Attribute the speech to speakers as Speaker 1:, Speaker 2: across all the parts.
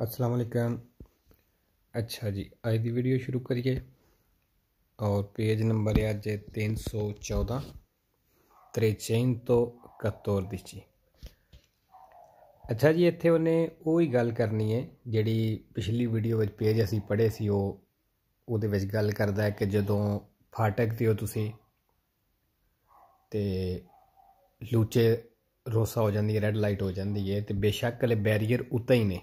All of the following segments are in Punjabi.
Speaker 1: अस्सलाम वालेकुम अच्छा जी अज दी वीडियो शुरू करिए और पेज नंबर है अज तीन सौ चौदह त्रेचैन तो कत्तौर ਦੀ ਜੀ ਅੱਛਾ ਜੀ ਇੱਥੇ ਉਹਨੇ ਉਹ ਹੀ ਗੱਲ ਕਰਨੀ ਹੈ ਜਿਹੜੀ ਪਿਛਲੀ ਵੀਡੀਓ ਵਿੱਚ ਪੇਜ ਅਸੀਂ ਪੜ੍ਹੇ ਸੀ ਉਹ ਉਹਦੇ ਵਿੱਚ ਗੱਲ ਕਰਦਾ ਹੈ ਕਿ ਜਦੋਂ ਫਾਟਕ ਤੇ ਹੋ ਤੁਸੀਂ ਤੇ ਲੂਚੇ ਰੋਸਾ ਹੋ ਜਾਂਦੀ ਹੈ ਰੈੱਡ ਲਾਈਟ ਹੋ ਜਾਂਦੀ ਹੈ ਤੇ ਬੇਸ਼ੱਕ ਹਲੇ ਬੈਰੀਅਰ ਉਤਾਂ ਹੀ ਨੇ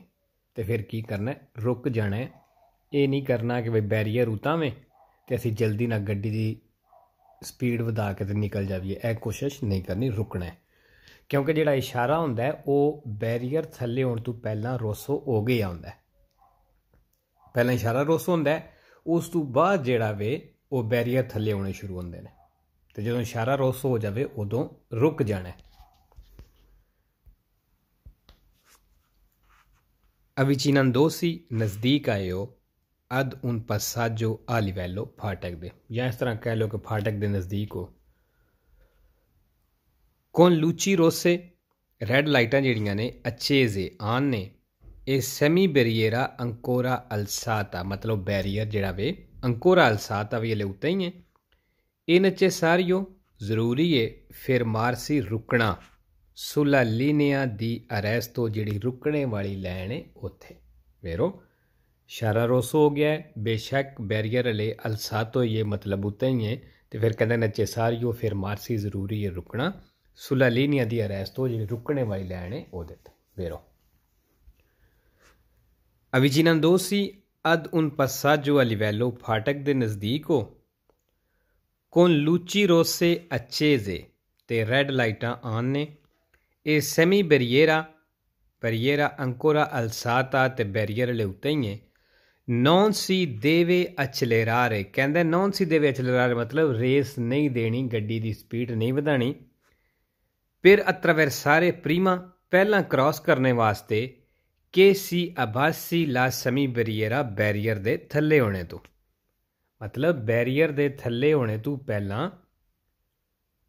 Speaker 1: ਤੇ ਫਿਰ ਕੀ ਕਰਨਾ ਰੁਕ ਜਾਣਾ ਇਹ ਨਹੀਂ ਕਰਨਾ ਕਿ ਬਈ ਬੈਰੀਅਰ ਉਤਾਵੇਂ ਤੇ ਅਸੀਂ ਜਲਦੀ ਨਾਲ ਗੱਡੀ ਦੀ ਸਪੀਡ ਵਧਾ ਕੇ ਤੇ ਨਿਕਲ ਜਾਈਏ ਇਹ ਕੋਸ਼ਿਸ਼ ਨਹੀਂ ਕਰਨੀ, ਰੁਕਣਾ ਕਿਉਂਕਿ ਜਿਹੜਾ ਇਸ਼ਾਰਾ ਹੁੰਦਾ ਉਹ ਬੈਰੀਅਰ ਥੱਲੇ ਹੋਣ ਤੋਂ ਪਹਿਲਾਂ ਰੋਸੋ ਹੋ ਗਿਆ ਹੁੰਦਾ ਹੈ। ਪਹਿਲਾਂ ਇਸ਼ਾਰਾ ਰੋਸੋ ਹੁੰਦਾ ਉਸ ਤੋਂ ਬਾਅਦ ਜਿਹੜਾ ਵੇ ਉਹ ਬੈਰੀਅਰ ਥੱਲੇ ਹੋਣੇ ਸ਼ੁਰੂ ਹੁੰਦੇ ਨੇ। ਤੇ ਜਦੋਂ ਇਸ਼ਾਰਾ ਰੋਸੋ ਹੋ ਜਾਵੇ, ਉਦੋਂ ਰੁਕ ਜਾਣਾ ਹੈ ਅਵਿਚਿਨੰਦੋਸੀ ਨਜ਼ਦੀਕ ਆਏ ਹੋ ਅਦ ਉਨ ਪਸਾਜੋ ਆ ਲਿਵੈਲੋ ਫਾਟਕ ਦੇ। ਜਾਂ ਇਸ ਤਰ੍ਹਾਂ ਕਹਿ ਲਓ ਕਿ ਫਾਟਕ ਦੇ ਨਜ਼ਦੀਕ ਹੋ। ਕੋਨ ਲੂਚੀ ਰੋਸੇ, ਰੈੱਡ ਲਾਈਟਾਂ ਜਿਹੜੀਆਂ ਨੇ ਅਚੇਜ਼ੇ ਆਨ ਨੇ ਇਹ ਸੈਮੀ ਬੈਰੀਏਰਾ ਅੰਕੋਰਾ ਅਲਸਾਤਾ, ਮਤਲਬ ਬੈਰੀਅਰ ਜਿਹੜਾ ਵੇ, ਅੰਕੋਰਾ ਅਲਸਾਤਾ ਵੀ ਇਹ ਉੱਤੇ ਹੀ ਹੈ। ਇਹ ਨੱਚੇ ਸਾਰਿਓ, ਜ਼ਰੂਰੀ ਹੈ ਫਿਰ ਮਾਰਸੀ ਰੁਕਣਾ। ਸੁਲਾਲੀਨੀਆ ਦੀ ਅਰੈਸਟ ਤੋਂ ਜਿਹੜੀ ਰੁਕਣੇ ਵਾਲੀ ਲਾਈਨ ਹੈ ਉੱਥੇ। ਵੇਰੋ, ਸ਼ਾਰਾ ਰੋਸੋ ਹੋ ਗਿਆ ਬੇਸ਼ੱਕ ਬੈਰੀਅਰ ਅਲੇ ਅਲਸਾਤੋ ਇਹ ਮਤਲਬ ਉਤੇ ਹੀ ਹੈ ਤੇ ਫਿਰ ਕਹਿੰਦੇ ਨੱਚੇ ਸਾਰਿਓ ਫਿਰ ਮਾਰਸੀ ਜ਼ਰੂਰੀ ਹੈ ਰੁਕਣਾ। ਸੁਲਾਲੀਨੀਆ ਦੀ ਅਰੈਸਟ ਤੋਂ ਜਿਹੜੀ ਰੁਕਣੇ ਵਾਲੀ ਲਾਈਨ ਹੈ ਉਹਦੇ ਤੇ ਵੇਰੋ ਅਵਿਜਿਨੰਦੋਸੀ ਅਦ ਉਨ ਪਸਾਜੋ ਅ ਲਿਵੈਲੋ ਫਾਟਕ ਦੇ ਨਜ਼ਦੀਕ ਹੋ। ਕੋਨ ਲੂਚੀ ਰੋਸੇ ਅੱਛੇ ਜ਼ੇ ਤੇ ਰੈੱਡ ਲਾਈਟਾਂ ਆਨ ਨੇ। ਇਹ ਸੈਮੀ ਬੈਰੀਅਰਾ ਬੈਰੀਅਰਾ ਅੰਕੋਰਾ ਅਲਸਾਤਾ ਤੇ ਬੈਰੀਅਰ ਲੈ ਉੱਤੇ ਹੀ ਹੈ ਨੌਨ ਸੀ ਦੇਵੇ ਅਚਲੇਰਾਰੇ ਕਹਿੰਦਾ ਨੌਨ ਸੀ ਦੇਵੇ ਅਚਲੇਰਾਰੇ ਮਤਲਬ ਰੇਸ ਨਹੀਂ ਦੇਣੀ ਗੱਡੀ ਦੀ ਸਪੀਡ ਨਹੀਂ ਵਧਾਣੀ ਫਿਰ ਅਤਰਵਰਸਾਰੇ ਪ੍ਰੀਮਾ ਪਹਿਲਾਂ ਕ੍ਰਾਸ ਕਰਨੇ ਵਾਸਤੇ ਕੇ ਸੀ ਅਬਾਸੀ ਲਾ ਸਮੀ ਬੈਰੀਅਰਾ ਬੈਰੀਅਰ ਦੇ ਥੱਲੇ ਹੋਣੇ ਤੋਂ ਮਤਲਬ ਬੈਰੀਅਰ ਦੇ ਥੱਲੇ ਹੋਣੇ ਤੋਂ ਪਹਿਲਾਂ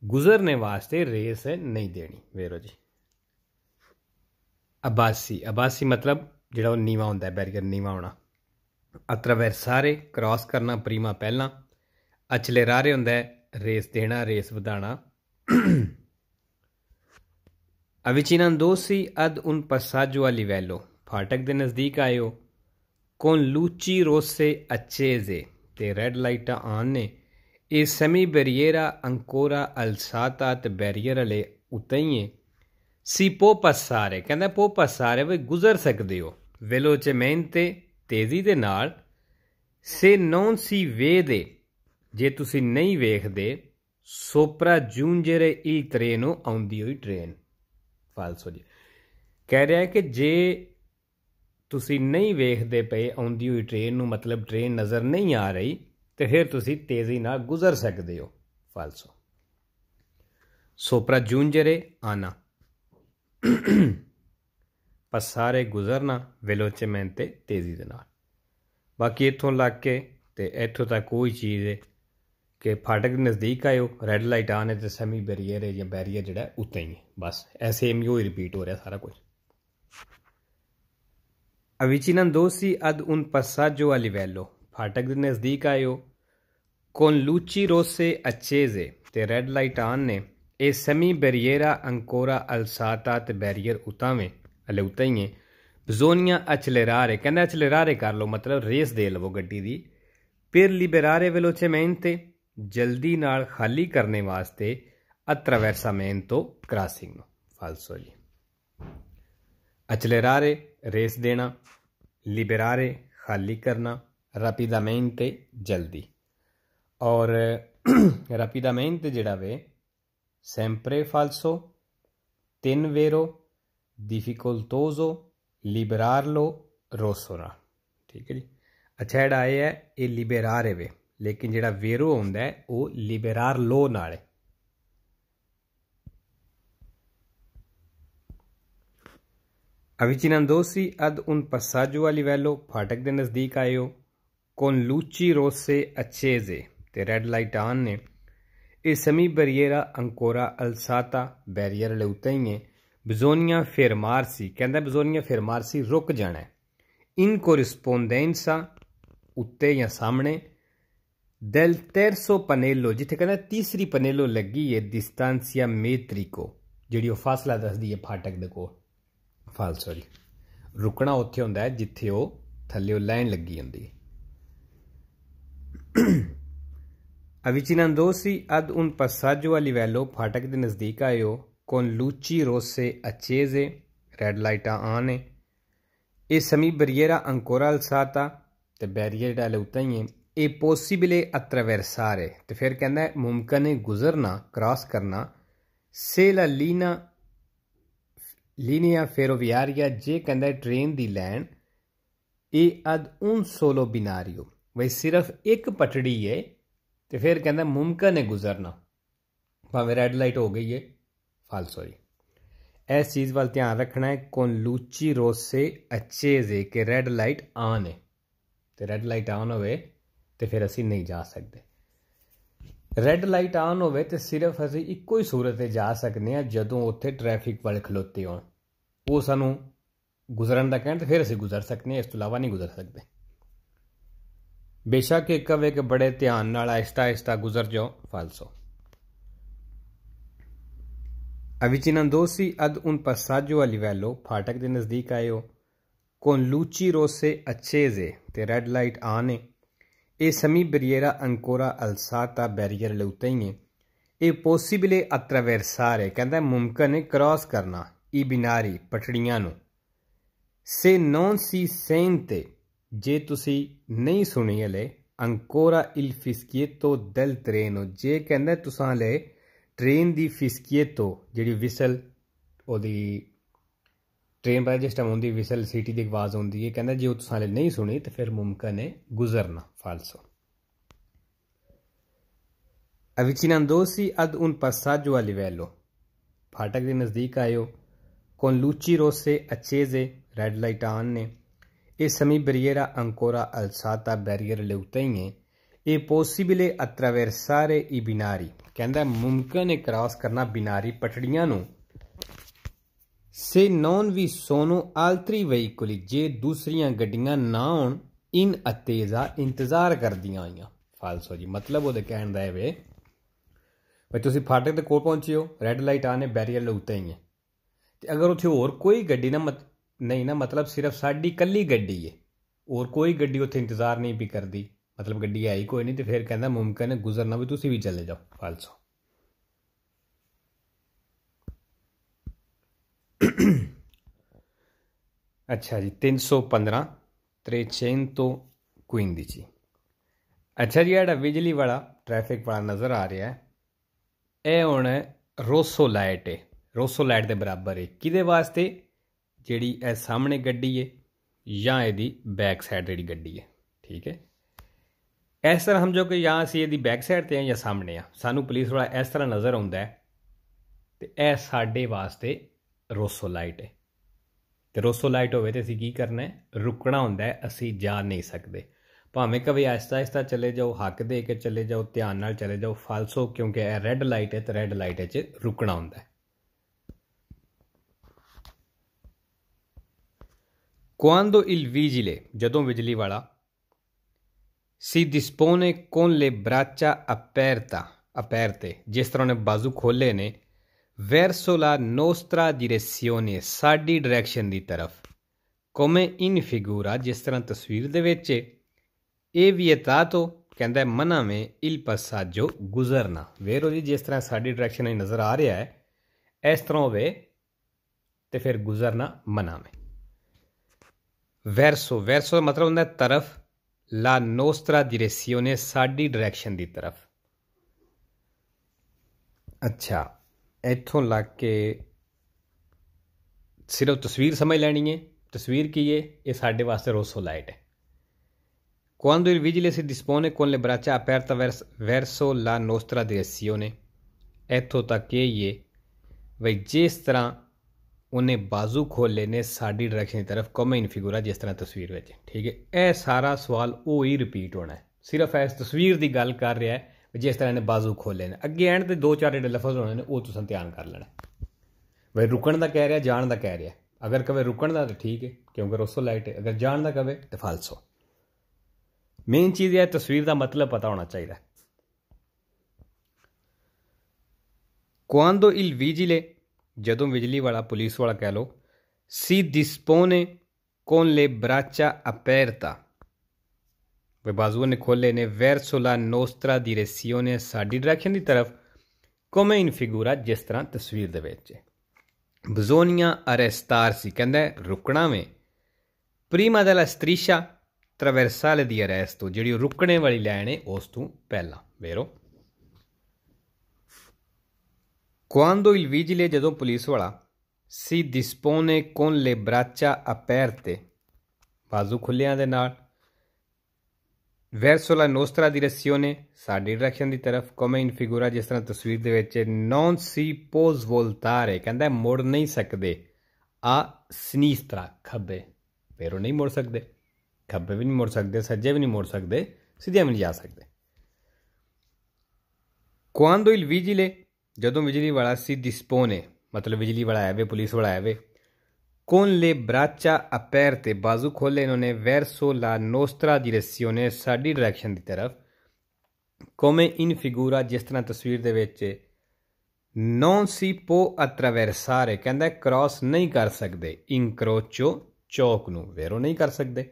Speaker 1: ਗੁਜ਼ਰਨੇ ਵਾਸਤੇ ਰੇਸ ਨਹੀਂ ਦੇਣੀ। ਵੇਰੋ ਜੀ। ਅਬਾਸੀ। ਅਬਾਸੀ ਮਤਲਬ ਜਿਹੜਾ ਉਹ ਨੀਵਾ ਹੁੰਦਾ ਹੈ, ਬੈਰੀਅਰ ਨੀਵਾ ਹੋਣਾ। ਅਤਰਵਰਸਾਰੇ ਕ੍ਰਾਸ ਕਰਨਾ, ਪ੍ਰੀਮਾ ਪਹਿਲਾਂ। ਅਚਲੇ ਅਚਲੇਰਾਰੇ ਹੁੰਦਾ ਰੇਸ ਦੇਣਾ, ਰੇਸ ਵਧਾਣਾ ਅਵਿਚਿਨੰਦੋਸੀ ਅਦ ਉਨ ਪਸਾਜੋ ਆ ਵੈਲੋ। ਫਾਟਕ ਦੇ ਨਜ਼ਦੀਕ ਆਇਓ। ਕੋਨ ਲੂਚੀ ਰੋਸੇ ਅੱਛੇ ਜ਼ੇ। ਤੇ ਰੈੱਡ ਲਾਈਟਾਂ ਆਨ ਨੇ। ਇਹ ਸੈਮੀ ਬੈਰੀਅਰਾ ਅੰਕੋਰਾ ਅਲਸਾਤਾ ਤੇ ਬੈਰੀਅਰ ਵਾਲੇ ਉੱਤੇ ਹੀ ਹੈ ਸੀ ਪੋ ਪਸਾਰੇ ਕਹਿੰਦਾ ਪੋ ਪਸਾਰੇ ਵੀ ਗੁਜ਼ਰ ਸਕਦੇ ਹੋ। ਵੇਲੋਚਮੈਂਤੇ ਤੇਜ਼ੀ ਦੇ ਨਾਲ। ਸੇ ਨੌਨ ਸੀ ਵੇ ਦੇ ਜੇ ਤੁਸੀਂ ਨਹੀਂ ਵੇਖਦੇ, ਸੋਪਰਾ ਜੂੰਜਰੇ ਇਲ ਟ੍ਰੇਨੋ ਆਉਂਦੀ ਹੋਈ ਟ੍ਰੇਨ। ਫਾਲਸੋ ਜੀ। ਕਹਿ ਰਿਹਾ ਹੈ ਕਿ ਜੇ ਤੁਸੀਂ ਨਹੀਂ ਵੇਖਦੇ ਪਏ ਆਉਂਦੀ ਹੋਈ ਟ੍ਰੇਨ ਨੂੰ, ਮਤਲਬ ਟ੍ਰੇਨ ਨਜ਼ਰ ਨਹੀਂ ਆ ਰਹੀ ਤੇ ਫਿਰ ਤੁਸੀਂ ਤੇਜ਼ੀ ਨਾਲ ਗੁਜ਼ਰ ਸਕਦੇ ਹੋ। ਫਾਲਸੋ। ਸੋਪਰਾ ਜੂੰਜਰੇ ਆਨਾ। ਪਸਾਰੇ ਗੁਜ਼ਰਨਾ ਵੇਲੋਚਮੈਂਤੇ ਤੇਜ਼ੀ ਦੇ ਨਾਲ। ਬਾਕੀ ਇੱਥੋਂ ਲੱਗ ਕੇ ਤੇ ਇੱਥੋਂ ਤੱਕ ਕੋਈ ਚੀਜ਼ ਹੈ ਕਿ ਫਾਟਕ ਦੇ ਨਜ਼ਦੀਕ ਆਇਓ ਰੈੱਡ ਲਾਈਟ ਆਨੇ ਹੈ ਤੇ ਸੈਮੀ ਬੈਰੀਅਰ ਹੈ ਜਾਂ ਬੈਰੀਅਰ ਜਿਹੜਾ ਉੱਤੇ ਹੀ ਹੈ। ਬਸ ਐਸੇ ਹੀ ਹੀ ਰਿਪੀਟ ਹੋ ਰਿਹਾ ਸਾਰਾ ਕੁਝ। ਅਵਿਚਿਨੰਦੋਸੀ ਅਦ ਉਨ ਪਸਾਜੋ a ਵੈਲੋ। ਫਾਟਕ ਦੇ ਨਜ਼ਦੀਕ ਆਇਓ। con luci rosse accese ਤੇ ਰੈੱਡ ਲਾਈਟ ਆਨ ਨੇ। ਇਹ ਸਮੀ ਬੈਰੀਏਰਾ ਅੰਕੋਰਾ ਅਲਸਾਤਾ ਤੇ ਬੈਰੀਅਰ ਉਤਾਵੇਂ। ਹਲੇ ਉਤਾਂ ਹੀ ਹੈ। ਬਜ਼ੋਨੀਆਂ ਅਚਲੇਰਾਰੇ, ਕਹਿੰਦਾ ਅਚਲੇਰਾਰੇ ਕਰ ਲਓ, ਮਤਲਬ ਰੇਸ ਦੇ ਲਵੋ ਗੱਡੀ ਦੀ। ਫਿਰ ਲਿਬਰਾਰੇ 'ਤੇ ਜਲਦੀ ਨਾਲ ਖਾਲੀ ਕਰਨੇ ਵਾਸਤੇ ਅਟਰਾਵਰਸਾਮੈਂਟੋ ਕ੍ਰਾਸਿੰਗ ਨੂੰ। ਫਾਲਸੋ ਜੀ। ਅਚਲੇਰਾਰੇ ਰੇਸ ਦੇਣਾ, ਲਿਬਰਾਰੇ ਖਾਲੀ ਕਰਨਾ rapidamente ਜਲਦੀ ਔਰ rapidamente ਜਿਹੜਾ ਵੇ sempre falso ਤਿੰਨ ਵੇਰੋ difficoltoso, liberarlo rossora ਠੀਕ ਹੈ ਜੀ ਅੱਛਾ ਜਿਹੜਾ ਇਹ ਹੈ ਇਹ ਲਿਬਰਾਰੇ ਵੇ ਲੇਕਿਨ ਜਿਹੜਾ ਵੇਰੋ ਹੁੰਦਾ ਹੈ ਉਹ ਲਿਬਰਾਰ ਲੋ ਨਾਲ ਹੈ ਅਵਿਚਿਨੰਦੋਸੀ ਅਦ ਉਨ ਪਸਾਜੋ a livello ਫਾਟਕ ਦੇ ਨਜ਼ਦੀਕ ਆਇਓ con luci rosse accese ਤੇ ਰੈੱਡ ਲਾਈਟ ਆਨ ਨੇ ਇਹ ਸਮੀ ਬੈਰੀਅਰਾ ਅੰਕੋਰਾ ਅਲਸਾਤਾ ਬੈਰੀਅਰ ਲੈ ਉੱਤੇ ਹੀ ਹੈ ਬਜ਼ੋਨੀਆ ਫੇਰਮਾਰਸੀ ਕਹਿੰਦਾ ਬਜ਼ੋਨੀਆ ਫੇਰਮਾਰਸੀ ਰੁਕ ਜਾਣਾ in corrispondenza ਉੱਤੇ ਜਾਂ ਸਾਹਮਣੇ del terzo pannello ਜਿੱਥੇ ਕਹਿੰਦਾ ਤੀਸਰੀ ਪਨੇਲੋ ਲੱਗੀ ਹੈ distanza metrico ਜਿਹੜੀ ਉਹ ਫਾਸਲਾ ਦੱਸਦੀ ਹੈ ਫਾਟਕ ਦੇ ਕੋਲ ਫਾਲ ਸੌਰੀ ਰੁਕਣਾ ਉੱਥੇ ਹੁੰਦਾ ਹੈ ਜਿੱਥੇ ਉਹ ਥੱਲੇ ਉਹ ਲਾਈਨ ਲੱਗੀ ਹੁੰਦੀ ਹੈ अविचिनंदोसी अद उन पसाजो अलिवेलो फाटक ਦੇ ਨਜ਼ਦੀਕ ਆਇਓ ਕੋਨ ਲੂਚੀ ਰੋਸੇ ਅਚੇਜ਼ੇ ਰੈੱਡ ਲਾਈਟਾਂ ਆਨ ਹੈ ਇਹ ਸਮੀ ਬਰੀਏਰਾ ਅੰਕੋਰਾ ਅਲਸਾਤਾ ਤੇ ਬੈਰੀਏਰਾ ਲਉਤਾਈਏ ਇਹ ਪੋਸੀਬਲੇ ਅਟਰਵਰਸਾਰ ਹੈ ਤੇ ਫਿਰ ਕਹਿੰਦਾ ਹੈ ਮੁਮਕਨ ਹੈ ਗੁਜ਼ਰਨਾ ਕ੍ਰਾਸ ਕਰਨਾ ਸੇਲਾ ਲੀਨਾ ਲੀਨੀਆ ਫੇਰੋਵਿਆਰੀਆ ਜੇ ਕਹਿੰਦਾ ਟ੍ਰੇਨ ਦੀ ਲੈਣ ਇਹ ਅਦ 1900 ਬਿਨਾਰੀਓ ਬਈ ਸਿਰਫ ਇੱਕ ਪਟੜੀ ਹੈ ਤੇ ਫਿਰ ਕਹਿੰਦਾ ਮੁਮਕਨ ਹੈ ਗੁਜ਼ਰਨਾ। ਭਾਵੇਂ ਰੈੱਡ ਲਾਈਟ ਹੋ ਗਈ ਹੈ ਫਾਲਸੋਰੀ ਇਸ ਚੀਜ਼ ਵੱਲ ਧਿਆਨ ਰੱਖਣਾ ਹੈ ਕੋਨ ਲੂਚੀ ਰੋਸੇ ਅਚੇਜ਼ੇ ਕਿ ਰੈੱਡ ਲਾਈਟ ਆਨ ਹੈ ਤੇ ਰੈੱਡ ਲਾਈਟ ਆਨ ਹੋਵੇ ਤੇ ਫਿਰ ਅਸੀਂ ਨਹੀਂ ਜਾ ਸਕਦੇ। ਰੈੱਡ ਲਾਈਟ ਆਨ ਹੋਵੇ ਤੇ ਸਿਰਫ ਅਸੀਂ ਇੱਕੋ ਹੀ ਸੂਰਤ ਤੇ ਜਾ ਸਕਦੇ ਹਾਂ ਜਦੋਂ ਉੱਥੇ ਟ੍ਰੈਫਿਕ ਵਾਲੇ ਖਲੋਤੇ ਹੋਣ। ਉਹ ਸਾਨੂੰ ਗੁਜ਼ਰਨ ਦਾ ਕਹਿਣ ਤੇ ਫਿਰ ਅਸੀਂ ਗੁਜ਼ਰ ਸਕਦੇ ਹਾਂ, ਇਸ ਤੋਂ ਇਲਾਵਾ ਨਹੀਂ ਗੁਜ਼ਰ ਸਕਦੇ। ਬੇਸ਼ੱਕ ਇਹ ਕਵੇ ਕਿ ਬੜੇ ਧਿਆਨ ਨਾਲ ਆਇਸਤਾ-ਆਇਸਤਾ ਗੁਜ਼ਰ ਜਾਓ ਫਾਲਸੋ अविचिनंदोसी अद उन पसाजो वाली वैलो फाटक ਦੇ ਨਜ਼ਦੀਕ ਆਏ ਹੋ ਕੋਨਲੂਚੀ ਰੋਸੇ ਅਚੇਜ਼ੇ ਤੇ ਰੈੱਡ ਲਾਈਟ ਆਨੇ ਇਹ ਸਮੀ ਬਰੀਏਰਾ ਅੰਕੋਰਾ ਅਲਸਾਤਾ ਬੈਰੀਅਰ ਲਉਤਈਏ ਇਹ ਪੋਸੀਬਲੇ ਅਟਰਾਵਰਸਾਰ ਹੈ ਕਹਿੰਦਾ ਮੁਮਕਨ ਹੈ ਕ੍ਰਾਸ ਕਰਨਾ ਇਹ ਬਿਨਾਰੀ ਪਟੜੀਆਂ ਨੂੰ ਸੇ ਨੌਨ ਸੀ ਸੇਨ ਤੇ ਜੇ ਤੁਸੀਂ ਨਹੀਂ ਸੁਣੀ ਹਲੇ ancora il fischietto del treno, ਜੇ ਕਹਿੰਦਾ ਤੁਸੀਂ ਹਲੇ ਟ੍ਰੇਨ ਦੀ ਫਿਸਕੀਏਤੋ, ਜਿਹੜੀ ਵਿਸਲ ਉਹਦੀ ਟ੍ਰੇਨ ਪਰ ਜਿਸ ਟਾਈਮ ਹੁੰਦੀ ਵਿਸਲ ਸਿਟੀ ਦੀ ਆਵਾਜ਼ ਹੁੰਦੀ ਹੈ, ਕਹਿੰਦਾ ਜੇ ਉਹ ਤੁਸੀਂ ਹਲੇ ਨਹੀਂ ਸੁਣੀ, ਤਾਂ ਫਿਰ ਮੁਮਕਨ ਹੈ ਗੁਜ਼ਰਨਾ ਫਾਲਸੋ Avvicinandosi ad un passaggio a livello ਫਾਟਕ ਦੇ ਨਜ਼ਦੀਕ ਆਇਓ। con ਰੋਸੇ rosse accese red light on ਨੇ। ਇਹ ਸਮੀ ਬਰੀਅਰਾ ancora alzata ਬੈਰੀਅਰ ਲੈ ਉੱਤੇ ਹੀ ਹੈ ਇਹ ਪੋਸੀਬਲ attraversare i binari ਕਹਿੰਦਾ ਮੁਮਕਨ ਹੈ ਕ੍ਰਾਸ ਕਰਨਾ ਬਿਨਾਰੀ ਪਟੜੀਆਂ ਨੂੰ ਸੇ ਨੌਨ ਵੀ ਸੋਨੋ ਆਲਤਰੀ ਵਹੀਕੁਲੀ ਜੇ ਦੂਸਰੀਆਂ ਗੱਡੀਆਂ ਨਾ ਆਉਣ ਇਨ ਅਤੇਜ਼ਾ ਇੰਤਜ਼ਾਰ ਕਰਦੀਆਂ ਆਈਆਂ ਫਾਲਸੋ ਜੀ ਮਤਲਬ ਉਹਦੇ ਕਹਿਣ ਦਾ ਹੈ ਵੇ ਵੀ ਤੁਸੀਂ ਫਾਟਕ ਦੇ ਕੋਲ ਪਹੁੰਚੇ ਹੋ ਰੈੱਡ ਲਾਈਟ ਆਨੇ ਬੈਰੀਅਰ ਲ ਹੀ ਹੈ ਤੇ ਅਗਰ ਉੱਥੇ ਹੋਰ ਕੋਈ ਗੱਡੀ ਨਾ ਨਹੀਂ ਨਾ, ਮਤਲਬ ਸਿਰਫ ਸਾਡੀ ਕੱਲੀ ਗੱਡੀ ਹੈ ਹੋਰ ਕੋਈ ਗੱਡੀ ਉੱਥੇ ਇੰਤਜ਼ਾਰ ਨਹੀਂ ਵੀ ਕਰਦੀ। ਮਤਲਬ ਗੱਡੀ ਆਈ ਕੋਈ ਨਹੀਂ ਤੇ ਫਿਰ ਕਹਿੰਦਾ ਮੁਮਕਿਨ ਹੈ ਗੁਜ਼ਰਨਾ ਵੀ ਤੁਸੀਂ ਵੀ ਚਲੇ ਜਾਓ, ਫਾਲਸੋ। ਅੱਛਾ ਜੀ 315 315 ਅੱਛਾ ਜੀ ਇਹੜਾ ਬਿਜਲੀ ਵਾਲਾ ਟ੍ਰੈਫਿਕ ਵਾਲਾ ਨਜ਼ਰ ਆ ਰਿਹਾ ਹੈ, ਇਹ ਹੁਣ ਰੋਸੋ ਲਾਈਟ ਹੈ ਰੋਸੋ ਲਾਈਟ ਦੇ ਬਰਾਬਰ ਹੈ ਕਿਹਦੇ ਵਾਸਤੇ? ਜਿਹੜੀ ਇਹ ਸਾਹਮਣੇ ਗੱਡੀ ਹੈ ਜਾਂ ਇਹਦੀ ਬੈਕ ਸਾਈਡ ਜਿਹੜੀ ਗੱਡੀ ਹੈ ਠੀਕ ਹੈ ਇਸ ਤਰ੍ਹਾਂ ਸਮਝੋ ਕਿ ਜਾਂ ਅਸੀਂ ਇਹਦੀ ਬੈਕ ਸਾਈਡ ਤੇ ਆ ਜਾਂ ਸਾਹਮਣੇ ਆ, ਸਾਨੂੰ ਪੁਲਿਸ ਵਾਲਾ ਇਸ ਤਰ੍ਹਾਂ ਨਜ਼ਰ ਆਉਂਦਾ ਹੈ ਤੇ ਇਹ ਸਾਡੇ ਵਾਸਤੇ ਰੋਸੋ ਲਾਈਟ ਹੈ ਤੇ ਰੋਸੋ ਲਾਈਟ ਹੋਵੇ ਤੇ ਅਸੀਂ ਕੀ ਕਰਨਾ ਹੈ? ਰੁਕਣਾ ਹੁੰਦਾ ਹੈ, ਅਸੀਂ ਜਾ ਨਹੀਂ ਸਕਦੇ। ਭਾਵੇਂ ਕਵੇ ਆਸਤਾ ਆਸਤਾ ਚਲੇ ਜਾਓ, ਹੱਕ ਦੇ ਕੇ ਚਲੇ ਜਾਓ, ਧਿਆਨ ਨਾਲ ਚਲੇ ਜਾਓ, ਫਾਲਸੋ ਕਿਉਂਕਿ ਇਹ ਰੈੱਡ ਲਾਈਟ ਹੈ ਤੇ ਰੈੱਡ ਲਾਈਟ 'ਚ ਰੁਕਣਾ ਹੁੰਦਾ ਹੈ। Cuando il vigile, ਜਦੋਂ ਬਿਜਲੀ ਵਾਲਾ si dispone con le braccia aperta, aperte, ਜਿਸ ਤਰ੍ਹਾਂ ਨੇ ਬਾਜ਼ੂ ਖੋਲੇ ਨੇ verso la nostra direzione, ਸਾਡੀ ਡਾਇਰੈਕਸ਼ਨ ਦੀ ਤਰਫ come in figura, ਜਿਸ ਤਰ੍ਹਾਂ ਤਸਵੀਰ ਦੇ ਵਿੱਚ ਇਹ ਵੀ ਇਤਾਤੋ ਕਹਿੰਦਾ ਮਨਾ ਮੇ il passaggio ਗੁਜ਼ਰਨਾ ਵੇਰੋ ਜੀ ਜਿਸ ਤਰ੍ਹਾਂ ਸਾਡੀ ਡਾਇਰੈਕਸ਼ਨ ਨਜ਼ਰ ਆ ਰਿਹਾ ਹੈ ਇਸ ਤਰ੍ਹਾਂ ਹੋਵੇ ਤੇ ਫਿਰ ਗੁਜ਼ਰਨਾ ਮਨਾ ਮੇ ਵੈਰਸੋ ਵੈਰਸੋ ਦਾ ਮਤਲਬ ਹੁੰਦਾ ਤਰਫ, ਲਾ ਨੋਸਟਰਾ ਡਾਇਰੈਕਸ਼ਨੇ ਸਾਡੀ ਡਾਇਰੈਕਸ਼ਨ ਦੀ ਤਰਫ। ਅੱਛਾ, ਇੱਥੋਂ ਲੱਗ ਕੇ ਸਿਰਫ ਤਸਵੀਰ ਸਮਝ ਲੈਣੀ ਹੈ। ਤਸਵੀਰ ਕੀ ਹੈ? ਇਹ ਸਾਡੇ ਵਾਸਤੇ ਰੋਸੋ ਲਾਈਟ ਹੈ Quando il vigile si dispone con le braccia aperte verso la nostra direzione ਇੱਥੋਂ ਤੱਕ ਇਹ ਹੈ ਵੀ ਜਿਸ ਤਰ੍ਹਾਂ ਉਹਨੇ ਬਾਜ਼ੂ ਖੋਲੇ ਨੇ ਸਾਡੀ ਡਾਇਰੈਕਸ਼ਨ ਦੀ ਤਰਫ ਕਮ ਇਨ ਫਿਗੂਰਾ ਜਿਸ ਤਰ੍ਹਾਂ ਤਸਵੀਰ ਵਿੱਚ, ਠੀਕ ਹੈ? ਇਹ ਸਾਰਾ ਸਵਾਲ ਉਹ ਹੀ ਰਿਪੀਟ ਹੋਣਾ ਹੈ। ਸਿਰਫ ਇਸ ਤਸਵੀਰ ਦੀ ਗੱਲ ਕਰ ਰਿਹਾ ਹੈ ਜਿਸ ਤਰ੍ਹਾਂ ਇਹਨੇ ਬਾਜ਼ੂ ਖੋਲੇ ਨੇ। ਅੱਗੇ ਐਂਡ ਤੇ ਦੋ ਚਾਰ ਜਿਹੜੇ ਲਫ਼ਜ਼ ਹੋਣੇ ਨੇ, ਉਹ ਤੁਸੀਂ ਧਿਆਨ ਕਰ ਲੈਣਾ ਵੇ ਰੁਕਣ ਦਾ ਕਹਿ ਰਿਹਾ, ਜਾਣ ਦਾ ਕਹਿ ਰਿਹਾ ਅਗਰ ਕਵੇ ਰੁਕਣ ਦਾ ਤਾਂ ਠੀਕ ਹੈ ਕਿਉਂਕਿ ਰੋਸੋ ਲਾਈਟ ਹੈ, ਅਗਰ ਜਾਣ ਦਾ ਕਵੇ ਤਾਂ ਫਾਲਸੋ ਮੇਨ ਚੀਜ਼ ਇਹ ਤਸਵੀਰ ਦਾ ਮਤਲਬ ਪਤਾ ਹੋਣਾ ਚਾਹੀਦਾ Quando il vigile ਜਦੋਂ ਬਿਜਲੀ ਵਾਲਾ ਪੁਲਿਸ ਵਾਲਾ ਕਹਿ ਲੋ ਸੀ ਦਿਸਪੋਨੇ ਕੋਨ ਲੈ ਬਰਾਚਾ ਅਪੈਰਤਾ वे बाजुओं ने खोल लेने वैरसोला नोस्तरा दी रेसियो ने साडी डायरेक्शन दी तरफ कोमे इन फिगूरा जिस तरह तस्वीर ਦੇ ਵਿੱਚ ਬਜ਼ੋਨੀਆ ਅਰੈਸਟਾਰ ਸੀ ਕਹਿੰਦਾ ਰੁਕਣਾ ਵੇ ਪ੍ਰੀਮਾ ਦਲਾ ਸਤਰੀਸ਼ਾ ਟਰਵਰਸਾਲੇ ਦੀ ਅਰੈਸਟ ਤੋਂ ਜਿਹੜੀ ਰੁਕਣੇ ਵਾਲੀ ਲਾਈਨ ਹੈ ਉਸ ਤੋਂ ਪਹਿਲਾਂ ਵੇਰੋ Cuando il vigile ਜਦੋਂ ਪੁਲਿਸ ਵਾਲਾ ਸੀ dispone con le braccia aperte ਬਾਜ਼ੂ ਖੁੱਲਿਆਂ ਦੇ ਨਾਲ ਵੈਰਸੋ ਲਾ ਨੋਸਟਰਾ ਦੀ ਰੈਸੀਓਨੇ ਸਾਡੀ ਡਾਇਰੈਕਸ਼ਨ ਦੀ ਤਰਫ ਕੋਮੇ ਇਨ ਫਿਗੂਰਾ ਜਿਸ ਤਰ੍ਹਾਂ ਤਸਵੀਰ ਦੇ ਵਿੱਚ ਨੌਨ ਸੀ ਪੋਜ਼ ਵੋਲਟਾਰੇ ਕਹਿੰਦਾ ਮੁੜ ਨਹੀਂ ਸਕਦੇ ਆ ਸਨੀਸਤਰਾ ਖੱਬੇ ਪੈਰੋਂ ਨਹੀਂ ਮੁੜ ਸਕਦੇ ਖੱਬੇ ਵੀ ਨਹੀਂ ਮੁੜ ਸਕਦੇ ਸੱਜੇ ਵੀ ਨਹੀਂ ਮੁੜ ਸਕਦੇ ਸਿੱਧੇ ਵੀ ਨਹੀਂ ਜਾ ਸਕਦੇ ਕੁਆਂਦੋ ਇਲ ਵਿਜੀਲੇ ਜਦੋਂ ਬਿਜਲੀ ਵਾਲਾ ਸੀ ਦਿਸਪੋਨੇ ਮਤਲਬ ਬਿਜਲੀ ਵਾਲਾ ਆਇਆ ਵੇ ਪੁਲਿਸ ਵਾਲਾ ਆਇਆ ਵੇ ਕੋਨ ਲੈ ਬਰਾਚਾ ਅਪੈਰ ਤੇ ਬਾਜ਼ੂ ਖੋਲੇ ਇਹਨਾਂ ਨੇ ਵੈਰਸੋ ਲਾ ਨੋਸਟਰਾ ਦੀ ਰਸੀਓ ਨੇ ਸਾਡੀ ਡਾਇਰੈਕਸ਼ਨ ਦੀ ਤਰਫ ਕੋਮੇ ਇਨ ਫਿਗੂਰਾ ਜਿਸ ਤਰ੍ਹਾਂ ਤਸਵੀਰ ਦੇ ਵਿੱਚ ਨੌਂ ਸੀ ਪੋ ਅਟਰਾਵਰਸਾਰੇ ਕਹਿੰਦਾ ਕ੍ਰਾਸ ਨਹੀਂ ਕਰ ਸਕਦੇ ਇਨਕਰੋਚੋ ਚੌਕ ਨੂੰ ਵੇਰੋ ਨਹੀਂ ਕਰ ਸਕਦੇ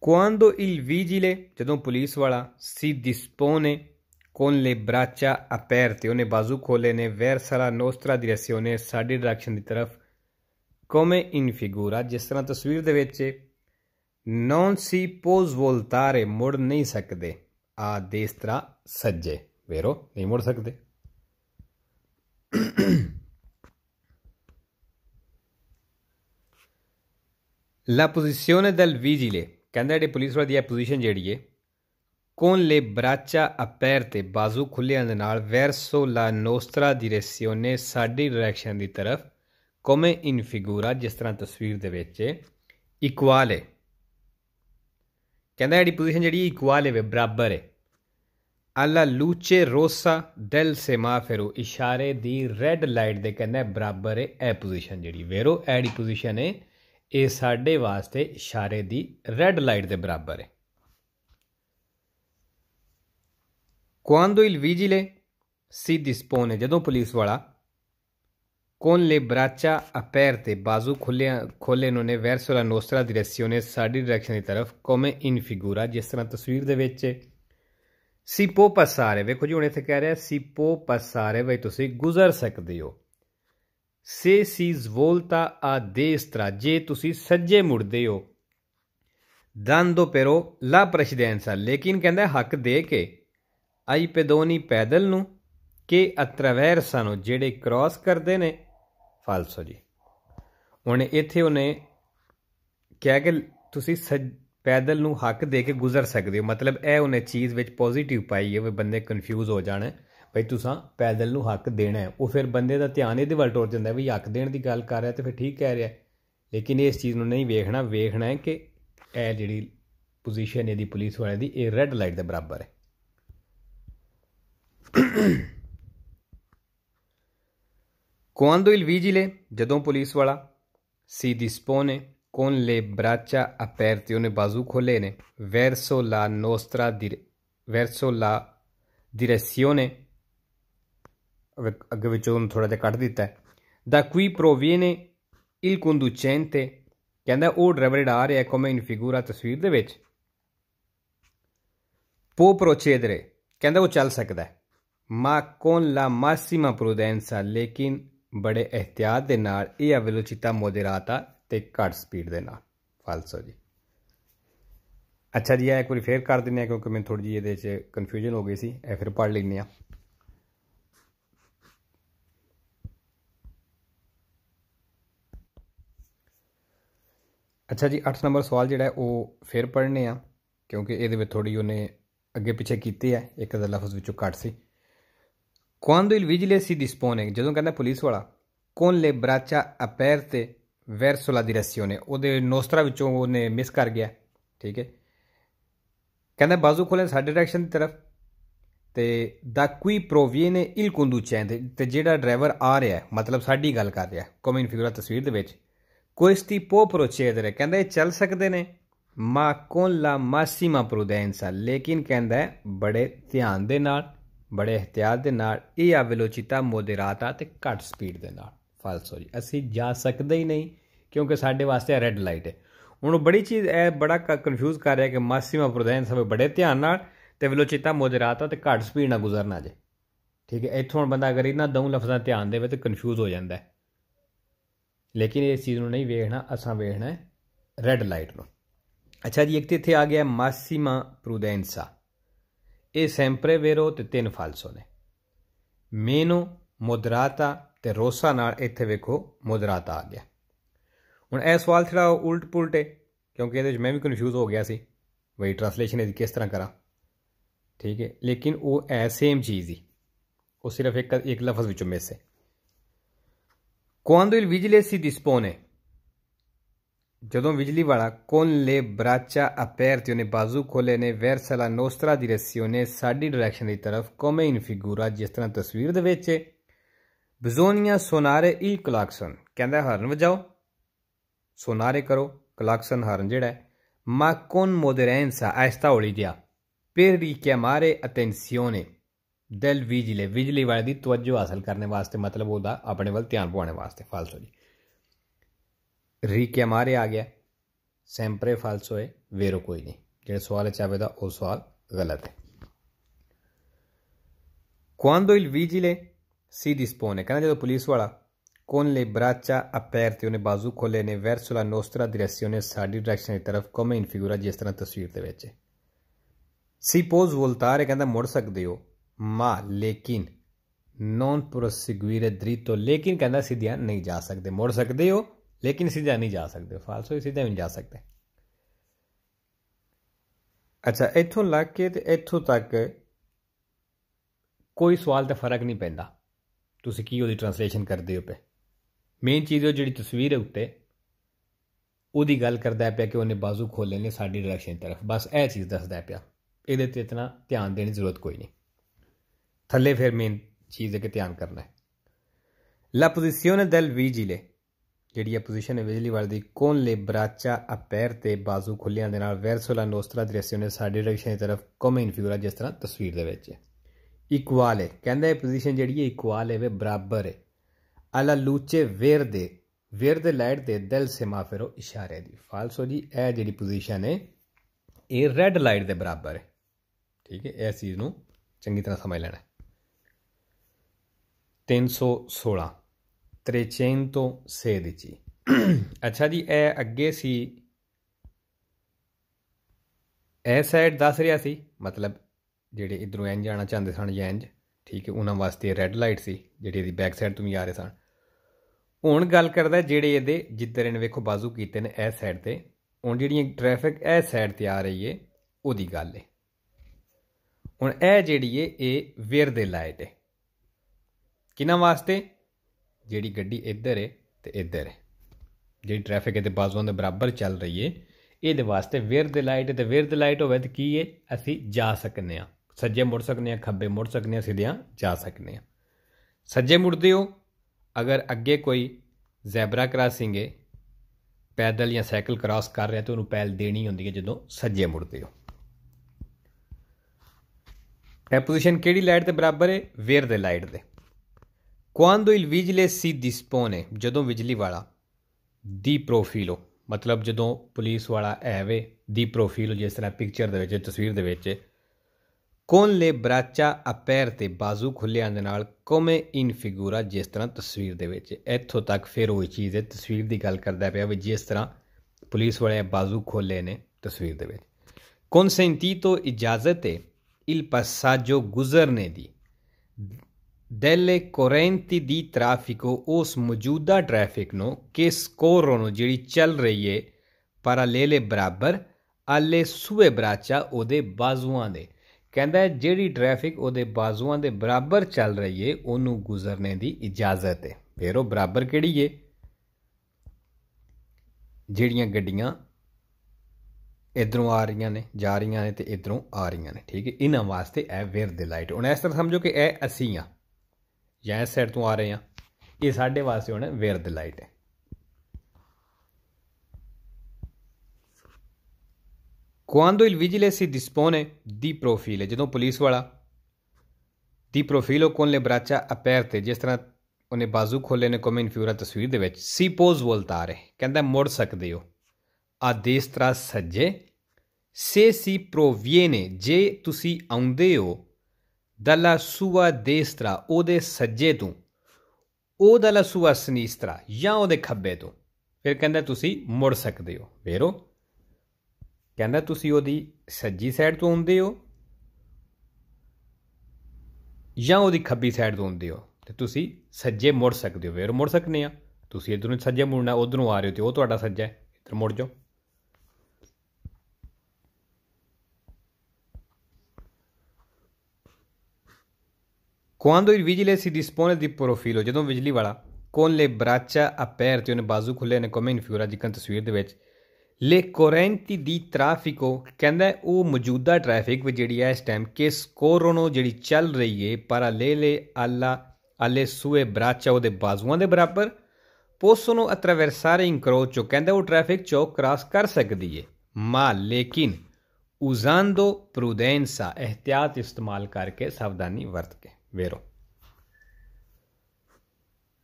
Speaker 1: ਕੁਆਂਦੋ ਇਲ ਵਿਜੀਲੇ ਜਦੋਂ ਪੁਲਿਸ ਵਾਲਾ ਸੀ ਦਿਸਪੋਨੇ con le braccia aperte ਉਹਨੇ ਬਾਜ਼ੂ ਖੋਲੇ ਨੇ verso la nostra direzione ਸਾਡੀ ਡਾਇਰੈਕਸ਼ਨ ਦੀ ਤਰਫ come in figura ਜਿਸ ਤਰ੍ਹਾਂ ਤਸਵੀਰ ਦੇ ਵਿੱਚ non si può svoltare ਮੁੜ ਨਹੀਂ ਸਕਦੇ ਆ ਦੇਸਤਰਾ ਸੱਜੇ ਵੇਰੋ ਨਹੀਂ ਮੁੜ ਸਕਦੇ La posizione del vigile ਕਹਿੰਦਾ ਜਿਹੜੀ ਪੁਲਿਸ ਵਾਲੀ ਦੀ ਪੋਜੀਸ਼ਨ ਜਿਹੜੀ ਹੈ con le braccia aperte, ਬਾਜ਼ੂ ਖੁੱਲਿਆਂ ਦੇ ਨਾਲ ਵੈਰਸੋ ਲਾ ਨੋਸਤਰਾ nostra direzione, ਸਾਡੀ ਡਾਇਰੈਕਸ਼ਨ ਦੀ ਤਰਫ ਕੋਮੇ in figura, ਜਿਸ ਤਰ੍ਹਾਂ ਤਸਵੀਰ ਦੇ ਵਿੱਚ ਇਕੁਅਲ ਹੈ ਕਹਿੰਦਾ ਇਹਦੀ ਪੋਜੀਸ਼ਨ ਜਿਹੜੀ ਇਕੁਅਲ ਹੈ ਬਰਾਬਰ ਹੈ ਲੂਚੇ ਰੋਸਾ rossa del semaforo, ਇਸ਼ਾਰੇ ਦੀ ਰੈੱਡ ਲਾਈਟ ਦੇ ਕਹਿੰਦਾ ਬਰਾਬਰ ਹੈ ਇਹ ਪੋਜੀਸ਼ਨ ਜਿਹੜੀ ਵੇਰੋ ਐਡੀ ਪੋਜੀਸ਼ਨ ਹੈ ਇਹ ਸਾਡੇ ਵਾਸਤੇ ਇਸ਼ਾਰੇ ਦੀ ਰੈੱਡ ਲਾਈਟ ਦੇ ਬਰਾਬਰ ਹੈ Quando il vigile si dispone ਜਦੋਂ ਪੁਲਿਸ ਵਾਲਾ con le braccia aperte ਬਾਜ਼ੂ ਖੁੱਲੇ ਖੋਲੇ ਨੂੰ ਨੇ verso la nostra direzione ਸਾਡੀ ਡਾਇਰੈਕਸ਼ਨ ਦੀ ਤਰਫ come in figura ਜਿਸ ਤਰ੍ਹਾਂ ਤਸਵੀਰ ਦੇ ਵਿੱਚ si può passare ਵੇਖੋ ਜੀ ਹੁਣ ਇੱਥੇ ਕਹਿ ਰਿਹਾ si può passare ਵੀ ਤੁਸੀਂ ਗੁਜ਼ਰ ਸਕਦੇ ਹੋ se si svolta a destra ਜੇ ਤੁਸੀਂ ਸੱਜੇ ਮੁੜਦੇ ਹੋ dando però la precedenza ਲੇਕਿਨ ਕਹਿੰਦਾ ਹੱਕ ਦੇ ਕੇ ਆਈ ਪੈਦੋਨੀ ਪੈਦਲ ਨੂੰ ਕਿ ਅਤਰਵੈਰਸਾਂ ਜਿਹੜੇ ਕ੍ਰਾਸ ਕਰਦੇ ਨੇ, ਫਾਲਸੋ ਜੀ। ਹੁਣ ਇੱਥੇ ਉਹਨੇ ਕਿਹਾ ਕਿ ਤੁਸੀਂ ਪੈਦਲ ਨੂੰ ਹੱਕ ਦੇ ਕੇ ਗੁਜ਼ਰ ਸਕਦੇ ਹੋ। ਮਤਲਬ ਇਹ ਉਹਨੇ ਚੀਜ਼ ਵਿੱਚ ਪੋਜ਼ਿਟਿਵ ਪਾਈ ਹੈ, ਵੀ ਬੰਦੇ ਕਨਫਿਊਜ਼ ਹੋ ਜਾਣਾ ਭਈ ਤੁਸੀਂ ਪੈਦਲ ਨੂੰ ਹੱਕ ਦੇਣਾ ਹੈ। ਉਹ ਫਿਰ ਬੰਦੇ ਦਾ ਧਿਆਨ ਇਹਦੇ ਵੱਲ ਟੁਰ ਜਾਂਦਾ ਵੀ ਹੱਕ ਦੇਣ ਦੀ ਗੱਲ ਕਰ ਰਿਹਾ ਤੇ ਫਿਰ ਠੀਕ ਕਹਿ ਰਿਹਾ ਲੇਕਿਨ ਇਸ ਚੀਜ਼ ਨੂੰ ਨਹੀਂ ਵੇਖਣਾ ਵੇਖਣਾ ਹੈ ਕਿ ਇਹ ਜਿਹੜੀ ਪੋਜੀਸ਼ਨ ਇਹਦੀ ਪੁਲਿਸ ਵਾਲੇ ਦੀ, ਇਹ ਰੈੱਡ ਲਾਈਟ ਦੇ ਬਰਾਬਰ ਹੈ। Quando il vigile, ਜਦੋਂ ਪੁਲਿਸ ਵਾਲਾ si dispone con le braccia aperte ਉਹਨੇ ਬਾਜ਼ੂ ਖੋਲੇ ਨੇ verso la nostra dire, verso la direzione ਅੱਗੇ ਵਿੱਚੋਂ ਥੋੜਾ ਜਿਹਾ ਕੱਟ ਦਿੱਤਾ da qui proviene il conducente ਕਹਿੰਦਾ ਉਹ ਡਰਾਈਵਰ ਜਿਹੜਾ ਆ ਰਿਹਾ come in figura ਤਸਵੀਰ ਦੇ ਵਿੱਚ può procedere ਕਹਿੰਦਾ ਉਹ ਚੱਲ ਸਕਦਾ ਹੈ ma con la massima prudenza ਲੇਕਿਨ ਬੜੇ ਇhtiyat ਦੇ ਨਾਲ ਇਹ ਆ velocità moderata ਤੇ ਘੱਟ ਸਪੀਡ ਦੇ ਨਾਲ। ਫਾਲਸੋ ਜੀ। ਅੱਛਾ ਜੀ, ਇਹ ਇੱਕ ਵਾਰੀ ਫੇਰ ਕਰ ਦਿੰਨੇ ਆ, ਕਿਉਂਕਿ ਮੈਨੂੰ ਥੋੜੀ ਜਿਹੀ ਇਹਦੇ 'ਚ ਕਨਫਿਊਜ਼ਨ ਹੋ ਗਈ ਸੀ। ਇਹ ਫਿਰ ਪੜ ਲੈਨੇ ਆ। ਅੱਛਾ ਜੀ 8 ਨੰਬਰ ਸਵਾਲ ਜਿਹੜਾ ਉਹ ਫੇਰ ਪੜ੍ਹਨੇ ਆ, ਕਿਉਂਕਿ ਇਹਦੇ ਵਿੱਚ ਥੋੜੀ ਉਹਨੇ ਅੱਗੇ ਪਿੱਛੇ ਕੀਤੀ ਹੈ। ਇੱਕ ਦਾ ਲਫ਼ਜ਼ ਵਿੱਚੋਂ ਘੱਟ ਸੀ। Quando il vigile si dispone, ਜਦੋਂ ਕਹਿੰਦਾ ਪੁਲਿਸ ਵਾਲਾ ਕੋਨ ਲੈ ਬਰਾਚਾ ਅਪੈਰ ਤੇ ਵੈਰਸੋ ਲਾ ਡਾਇਰੈਕਸ਼ਨੇ ਉਹਦੇ ਨੋਸਟਰਾ ਵਿੱਚੋਂ ਉਹਨੇ ਮਿਸ ਕਰ ਗਿਆ ਠੀਕ ਹੈ ਕਹਿੰਦਾ ਬਾਜ਼ੂ ਖੋਲੇ ਸਾਡੇ ਡਾਇਰੈਕਸ਼ਨ ਦੀ ਤਰਫ ਤੇ ਦਾ ਕੁਈ ਪ੍ਰੋਵੀਨੇ ਇਲ ਕੰਦੂਚੈਂਦੇ ਤੇ ਜਿਹੜਾ ਡਰਾਈਵਰ ਆ ਰਿਹਾ ਮਤਲਬ ਸਾਡੀ ਗੱਲ ਕਰ ਰਿਹਾ ਕਮਿਨ ਫਿਗਰਾ ਤਸਵੀਰ ਦੇ ਵਿੱਚ ਕੋਇਸਤੀ ਪੋ ਪ੍ਰੋਚੇਦਰੇ ਕਹਿੰਦਾ ਇਹ ਚੱਲ ਸਕਦੇ ਨੇ ਮਾ ਕੋਨ ਲਾ ਮਾਸੀਮਾ ਪ੍ਰੂਡੈਂਸਾ ਲੇਕਿਨ ਕਹਿੰਦਾ ਬੜੇ ਧਿਆਨ ਦੇ ਨਾਲ ਬੜੇ ਇhtiyat ਦੇ ਨਾਲ, ਇਹ ਆ velocità moderata ਤੇ ਘੱਟ ਸਪੀਡ ਦੇ ਨਾਲ। ਫਾਲਸੋ ਜੀ, ਅਸੀਂ ਜਾ ਸਕਦੇ ਹੀ ਨਹੀਂ, ਕਿਉਂਕਿ ਸਾਡੇ ਵਾਸਤੇ ਰੈੱਡ ਲਾਈਟ ਹੈ। ਹੁਣ ਬੜੀ ਚੀਜ਼, ਇਹ ਬੜਾ ਕਨਫਿਊਜ਼ ਕਰ ਰਿਹਾ ਕਿ ਮਾਸੀਮਾ ਪ੍ਰੋਡੈਂਸ ਹੋਵੇ ਬੜੇ ਧਿਆਨ ਨਾਲ ਤੇ velocità moderata ਤੇ ਘੱਟ ਸਪੀਡ ਨਾਲ ਗੁਜ਼ਰਨਾ ਜੇ। ਠੀਕ ਹੈ, ਇੱਥੋਂ ਹੁਣ ਬੰਦਾ ਅਗਰ ਇਹਨਾਂ ਦੋ ਲਫ਼ਜ਼ਾਂ ਧਿਆਨ ਦੇਵੇ ਤੇ ਕਨਫਿਊਜ਼ ਹੋ ਜਾਂਦਾ ਹੈ। ਲੇਕਿਨ ਇਸ ਚੀਜ਼ ਨੂੰ ਨਹੀਂ ਵੇਖਣਾ, ਅਸਾਂ ਵੇਖਣਾ ਹੈ ਰੈੱਡ ਲਾਈਟ ਨੂੰ। ਅੱਛਾ ਜੀ, ਇੱਕ ਤੇ ਇੱਥੇ ਆ ਗਿਆ ਮਾਸੀਮਾ ਪ੍ਰੂਡੈਂਸਾ ਇਹ ਸੈਂਪਰੇ ਵੇਰੋ ਤੇ ਤਿੰਨ ਫਾਲਸੋ ਨੇ। ਮੇਨੋ ਮੁਦਰਾਤਾ ਤੇ ਰੋਸਾ ਨਾਲ ਇੱਥੇ ਵੇਖੋ ਮੁਦਰਾਤਾ ਆ ਗਿਆ। ਹੁਣ ਇਹ ਸਵਾਲ ਥੋੜਾ ਉਲਟ ਪੁਲਟ ਹੈ ਕਿਉਂਕਿ ਇਹਦੇ ਵਿੱਚ ਮੈਂ ਵੀ ਕਨਫਿਊਜ਼ ਹੋ ਗਿਆ ਸੀ। ਵਈ ਟ੍ਰਾਂਸਲੇਸ਼ਨ ਇਹਦੀ ਕਿਸ ਤਰ੍ਹਾਂ ਕਰਾਂ? ਠੀਕ ਹੈ ਲੇਕਿਨ ਉਹ ਐ ਸੇਮ ਚੀਜ਼ ਹੀ। ਉਹ ਸਿਰਫ ਇੱਕ ਇੱਕ ਲਫ਼ਜ਼ ਵਿੱਚੋਂ ਮਿਸ ਹੈ quando il vigile si dispone ਜਦੋਂ ਬਿਜਲੀ ਵਾਲਾ con le braccia aperte ਉਹਨੇ ਬਾਜ਼ੂ ਖੋਲੇ ਨੇ verso la nostra direzione ਸਾਡੀ ਡਾਇਰੈਕਸ਼ਨ ਦੀ ਤਰਫ come in figura ਜਿਸ ਤਰ੍ਹਾਂ ਤਸਵੀਰ ਦੇ ਵਿੱਚ ਹੈ ਬਿਜ਼ੋਨੀਆ ਸੋਨਾਰੇ il claxon ਕਹਿੰਦਾ ਹਾਰਨ ਵਜਾਓ ਸੋਨਾਰੇ ਕਰੋ ਕਲਾਕਸਨ ਹਾਰਨ ਜਿਹੜਾ ਹੈ ਮਾ con moderenza ਐਸਤਾ ਹੋਲੀ ਗਿਆ per richiamare attenzione del vigile vigile ਵਾਲੇ ਦੀ ਤਵੱਜੋ ਹਾਸਲ ਕਰਨ ਵਾਸਤੇ ਮਤਲਬ ਉਹਦਾ ਆਪਣੇ ਵੱਲ ਧਿਆਨ ਪਾਉਣ ਵਾਸਤੇ ਫਾਲਸੋ ਜੀ richiamare ਆਗਿਆ sempre falso ਹੈ vero ਕੋਈ ਨਹੀਂ ਜਿਹੜਾ ਸਵਾਲ ਚ ਆਵੇਦਾ ਉਹ ਸਵਾਲ ਗਲਤ ਹੈ quando il vigile si dispone ਕਹਿੰਦਾ ਜਦੋਂ ਪੁਲਿਸ ਵਾਲਾ con le braccia aperte ਉਹਨੇ ਬਾਜ਼ੂ ਖੋਲੇ ਨੇ verso la nostra direzione ਸਾਡੀ ਡਾਇਰੈਕਸ਼ਨ ਦੀ ਤਰਫ come in figura ਜਿਸ ਤਰ੍ਹਾਂ ਤਸਵੀਰ ਦੇ ਵਿੱਚ ਸੀ ਪੋਜ਼ ਵੋਲਟਾਰ ਕਹਿੰਦਾ ਮੁੜ ਸਕਦੇ ਹੋ ਮਾ ਲੇਕਿਨ ਨੋਨ ਪ੍ਰੋਸੀਗੁਇਰੇ ਦ੍ਰਿਤੋ ਲੇਕਿਨ ਕਹਿੰਦਾ ਸਿੱਧਿਆਂ ਨਹੀਂ ਜਾ ਸਕਦੇ ਮੁੜ ਸਕਦੇ ਹੋ ਲੇਕਿਨ ਸਿੱਧਾ ਨਹੀਂ ਜਾ ਸਕਦੇ। ਫਾਲਸੋ ਸਿੱਧਾ ਨਹੀਂ ਜਾ ਸਕਦੇ। ਅੱਛਾ, ਇੱਥੋਂ ਲੱਗ ਕੇ ਤੇ ਇੱਥੋਂ ਤੱਕ ਕੋਈ ਸਵਾਲ ਤੇ ਫ਼ਰਕ ਨਹੀਂ ਪੈਂਦਾ। ਤੁਸੀਂ ਕੀ ਉਹਦੀ ਟ੍ਰਾਂਸਲੇਸ਼ਨ ਕਰਦੇ ਹੋ ਪਏ? ਮੇਨ ਚੀਜ਼ ਉਹ ਜਿਹੜੀ ਤਸਵੀਰ ਹੈ ਉੱਤੇ, ਉਹਦੀ ਗੱਲ ਕਰਦਾ ਪਿਆ ਕਿ ਉਹਨੇ ਬਾਜ਼ੂ ਖੋਲੇ ਨੇ ਸਾਡੀ ਡਾਇਰੈਕਸ਼ਨ ਤਰਫ। ਬਸ ਇਹ ਚੀਜ਼ ਦੱਸਦਾ ਪਿਆ। ਇਹਦੇ ਤੇ ਇਤਨਾ ਧਿਆਨ ਦੇਣ ਦੀ ਜ਼ਰੂਰਤ ਕੋਈ ਨਹੀਂ। ਥੱਲੇ ਫਿਰ ਮੇਨ ਚੀਜ਼ ਹੈ ਕਿ ਧਿਆਨ ਕਰਨਾ ਹੈ। la posizione del vigile ਜਿਹੜੀ ਹੈ ਪੋਜੀਸ਼ਨ ਹੈ ਬਿਜਲੀ ਵਾਲੇ ਦੀ ਕੋਨ ਲੈ ਬਰਾਚਾ, ਅਪੈਰ ਤੇ ਬਾਜ਼ੂ ਖੁੱਲਿਆਂ ਦੇ ਨਾਲ ਵੈਰਸੋਲਾ ਲਾ ਨੋਸਟਰਾ ਡਾਇਰੈਕਸ਼ਨ ਸਾਡੀ ਡਾਇਰੈਕਸ਼ਨ ਦੀ ਤਰਫ ਕੋਮ ਇਨ ਫਿਗੂਰਾ ਜਿਸ ਤਰ੍ਹਾਂ ਤਸਵੀਰ ਦੇ ਵਿੱਚ। ਹੈ ਇਕੁਅਲ ਹੈ। ਕਹਿੰਦਾ ਇਹ ਪੋਜੀਸ਼ਨ ਜਿਹੜੀ ਹੈ ਇਕੁਅਲ ਹੈ, ਵੇ ਬਰਾਬਰ ਹੈ। ਅਲਾ ਲੂਚੇ ਵੇਰ ਦੇ ਲਾਈਟ ਦੇ ਦਿਲ ਸਿਮਾ ਫਿਰੋ ਇਸ਼ਾਰੇ ਦੀ। ਫਾਲਸੋ ਜੀ, ਇਹ ਜਿਹੜੀ ਪੋਜੀਸ਼ਨ ਹੈ, ਇਹ ਰੈੱਡ ਲਾਈਟ ਦੇ ਬਰਾਬਰ ਹੈ। ਠੀਕ ਹੈ, ਇਸ ਚੀਜ਼ ਨੂੰ ਚੰਗੀ ਤਰ੍ਹਾਂ ਸਮਝ ਲੈਣਾ 316 316 ਅੱਛਾ ਜੀ, ਇਹ ਅੱਗੇ ਸੀ। ਇਹ ਸਾਈਡ ਦੱਸ ਰਿਹਾ ਸੀ, ਮਤਲਬ ਜਿਹੜੇ ਇਧਰੋਂ ਇੰਜ ਜਾਣਾ ਚਾਹੁੰਦੇ ਸਨ ਜਾਂ ਇੰਜ ਠੀਕ ਹੈ, ਉਹਨਾਂ ਵਾਸਤੇ ਰੈੱਡ ਲਾਈਟ ਸੀ, ਜਿਹੜੀ ਇਹਦੀ ਬੈਕ ਸਾਈਡ ਤੋਂ ਵੀ ਆ ਰਹੇ ਸਨ। ਹੁਣ ਗੱਲ ਕਰਦਾ ਜਿਹੜੇ ਇਹਦੇ ਜਿੱਧਰ ਇਹਨੇ ਵੇਖੋ ਬਾਜ਼ੂ ਕੀਤੇ ਨੇ ਇਹ ਸਾਈਡ ਤੇ, ਹੁਣ ਜਿਹੜੀ ਟ੍ਰੈਫਿਕ ਇਹ ਸਾਈਡ ਤੇ ਆ ਰਹੀ ਏ ਉਹਦੀ ਗੱਲ ਏ ਹੁਣ ਇਹ ਜਿਹੜੀ ਏ ਇਹ ਵੇਰ ਦੇ ਲਾਈਟ ਏ ਕਿਨਾਂ ਵਾਸਤੇ? ਜਿਹੜੀ ਗੱਡੀ ਇੱਧਰ ਹੈ ਤੇ ਇੱਧਰ ਹੈ ਜਿਹੜੀ ਟ੍ਰੈਫਿਕ ਇਹਦੇ ਬਾਜ਼ੂਆਂ ਦੇ ਬਰਾਬਰ ਚੱਲ ਰਹੀ ਹੈ ਇਹਦੇ ਵਾਸਤੇ ਵੇਰ ਦੇ ਲਾਈਟ ਤੇ ਵੇਰ ਦੇ ਲਾਈਟ ਹੋਵੇ ਤਾਂ ਕੀ ਹੈ ਅਸੀਂ ਜਾ ਸਕਨੇ ਆ। ਸੱਜੇ ਮੁੜ ਸਕਨੇ ਆ, ਖੱਬੇ ਮੁੜ ਸਕਨੇ ਆ, ਸਿੱਧਿਆਂ ਜਾ ਸਕਨੇ ਆ। ਸੱਜੇ ਮੁੜਦੇ ਹੋ, ਅਗਰ ਅੱਗੇ ਕੋਈ ਜ਼ੈਬਰਾ ਕ੍ਰਾਸਿੰਗ ਹੈ ਪੈਦਲ ਜਾਂ ਸਾਈਕਲ ਕ੍ਰਾਸ ਕਰ ਰਿਹਾ ਤੇ ਉਹਨੂੰ ਪਹਿਲ ਦੇਣੀ ਹੁੰਦੀ ਹੈ ਜਦੋਂ ਸੱਜੇ ਮੁੜਦੇ ਹੋ। ਇਹ ਪੋਜੀਸ਼ਨ ਕਿਹੜੀ ਲਾਈਟ ਦੇ ਬਰਾਬਰ ਹੈ ਵੇਰ ਦੇ ਲਾਈਟ ਦੇ। Quando il vigile si dispone ਜਦੋਂ ਬਿਜਲੀ ਵਾਲਾ ਦੀ ਪ੍ਰੋਫੀਲੋ ਮਤਲਬ ਜਦੋਂ ਪੁਲਿਸ ਵਾਲਾ ਐਵੇ ਦੀ ਪ੍ਰੋਫਾਈਲੋ ਜਿਸ ਤਰ੍ਹਾਂ ਪਿਕਚਰ ਦੇ ਵਿੱਚ ਤਸਵੀਰ ਦੇ ਵਿੱਚ con le ਅਪੈਰ aperte ਬਾਜ਼ੂ ਖੁੱਲਿਆਂ ਦੇ ਨਾਲ come in figura ਜਿਸ ਤਰ੍ਹਾਂ ਤਸਵੀਰ ਦੇ ਵਿੱਚ ਇੱਥੋਂ ਤੱਕ ਫਿਰ ਉਹ ਚੀਜ਼ ਹੈ ਤਸਵੀਰ ਦੀ ਗੱਲ ਕਰਦਾ ਪਿਆ ਵੀ ਜਿਸ ਤਰ੍ਹਾਂ ਪੁਲਿਸ ਵਾਲੇ ਬਾਜ਼ੂ ਖੋਲੇ ਨੇ ਤਸਵੀਰ ਦੇ ਵਿੱਚ consentito ਇਜਾਜ਼ਤ ਹੈ il passaggio ਗੁਜ਼ਰਨੇ ਦੀ delle correnti di traffico ਉਸ ਮੌਜੂਦਾ ਟ੍ਰੈਫਿਕ ਨੂੰ che scorrono ਜਿਹੜੀ ਚੱਲ ਰਹੀ ਹੈ parallele ਬਰਾਬਰ alle sue braccia ਉਹਦੇ ਬਾਜ਼ੂਆਂ ਦੇ ਕਹਿੰਦਾ ਜਿਹੜੀ ਟ੍ਰੈਫਿਕ ਉਹਦੇ ਬਾਜ਼ੂਆਂ ਦੇ ਬਰਾਬਰ ਚੱਲ ਰਹੀ ਹੈ ਉਹਨੂੰ ਗੁਜ਼ਰਨੇ ਦੀ ਇਜਾਜ਼ਤ ਹੈ ਫਿਰ ਉਹ ਬਰਾਬਰ ਕਿਹੜੀ ਹੈ ਜਿਹੜੀਆਂ ਗੱਡੀਆਂ ਇਧਰੋਂ ਆ ਰਹੀਆਂ ਨੇ ਜਾ ਰਹੀਆਂ ਨੇ ਤੇ ਇਧਰੋਂ ਆ ਰਹੀਆਂ ਨੇ ਠੀਕ ਹੈ ਇਹਨਾਂ ਵਾਸਤੇ ਇਹ ਵੇਰ ਦੇ ਲਾਈਟ ਹੁਣ ਇਸ ਤਰ੍ਹਾਂ ਸਮਝੋ ਕਿ ਇਹ ਅਸੀਂ ਆ ਜਾਂ ਇਸ ਸਾਈਡ ਤੋਂ ਆ ਰਹੇ ਆ ਇਹ ਸਾਡੇ ਵਾਸਤੇ ਹੁਣ ਵੇਅਰ ਦ ਲਾਈਟ ਹੈ ਕੁਆਂਦੋ ਇਲ ਵਿਜੀਲੇ ਸੀ ਦਿਸਪੋਨੇ ਦੀ ਪ੍ਰੋਫਾਈਲ ਹੈ ਜਦੋਂ ਪੁਲਿਸ ਵਾਲਾ ਦੀ ਪ੍ਰੋਫਾਈਲ ਉਹ ਕੋਨ ਲੈ ਬਰਾਚਾ ਅਪੈਰ ਤੇ ਜਿਸ ਤਰ੍ਹਾਂ ਉਹਨੇ ਬਾਜ਼ੂ ਖੋਲੇ ਨੇ ਕੋਮਿਨ ਫਿਊਰਾ ਤਸਵੀਰ ਦੇ ਵਿੱਚ ਸੀ ਪੋਜ਼ ਵੋਲਤਾਰੇ ਕਹਿੰਦਾ ਮੁੜ ਸਕਦੇ ਹੋ ਆਦੇਸ਼ ਤਰਾ ਸੱਜੇ ਸੇ ਸੀ ਪ੍ਰੋਵੀਏ ਨੇ ਜੇ ਤੁਸੀਂ ਆਉਂਦੇ ਹੋ dalla sua destra ਉਹਦੇ ਸੱਜੇ ਤੋਂ। ਉਹ ਦਲਾ sua ਸਨੀਸਤਰਾ ਜਾਂ ਉਹਦੇ ਖੱਬੇ ਤੋਂ। ਫਿਰ ਕਹਿੰਦਾ ਤੁਸੀਂ ਮੁੜ ਸਕਦੇ ਹੋ। ਵੇਰੋ, ਕਹਿੰਦਾ ਤੁਸੀਂ ਉਹਦੀ ਸੱਜੀ ਸਾਈਡ ਤੋਂ ਆਉਂਦੇ ਹੋ, ਜਾਂ ਉਹਦੀ ਖੱਬੀ ਸਾਈਡ ਤੋਂ ਆਉਂਦੇ ਹੋ। ਤੇ ਤੁਸੀਂ ਸੱਜੇ ਮੁੜ ਸਕਦੇ ਹੋ। ਵੇਰ, ਮੁੜ ਸਕਨੇ ਆ। ਤੁਸੀਂ ਇਧਰੋਂ ਸੱਜੇ ਮੁੜਨਾ, ਉਧਰੋਂ ਆ ਰਹੇ ਹੋ ਤੇ ਉਹ ਤੁਹਾਡਾ ਸੱਜਾ ਹੈ। ਇਧਰ ਮੁੜ ਜਾਓ। Quando il vigile si dispone di profilo ਜਦੋਂ ਬਿਜਲੀ ਵਾਲਾ con le braccia aperte ਉਹਨੇ ਬਾਜ਼ੂ ਖੁੱਲੇ ਨੇ come in figura ਜਿਕਨ ਤਸਵੀਰ ਦੇ ਵਿੱਚ le correnti di traffico ਕਹਿੰਦਾ ਉਹ ਮੌਜੂਦਾ ਟ੍ਰੈਫਿਕ ਵਿੱਚ ਜਿਹੜੀ ਹੈ ਇਸ ਟਾਈਮ ਕਿ ਸਕੋਰੋਨੋ ਜਿਹੜੀ ਚੱਲ ਰਹੀ ਹੈ parallele alla alle sue braccia ਉਹਦੇ ਬਾਜ਼ੂਆਂ ਦੇ ਬਰਾਬਰ possono attraversare incrocio ਕਹਿੰਦਾ ਉਹ ਟ੍ਰੈਫਿਕ ਚੌਕ ਕ੍ਰਾਸ ਕਰ ਸਕਦੀ ਹੈ ਮਾ ਲੇਕਿਨ usando prudenza ehtiyat ਇਸਤੇਮਾਲ ਕਰਕੇ ਸਾਵਧਾਨੀ ਵਰਤ ਕੇ vero.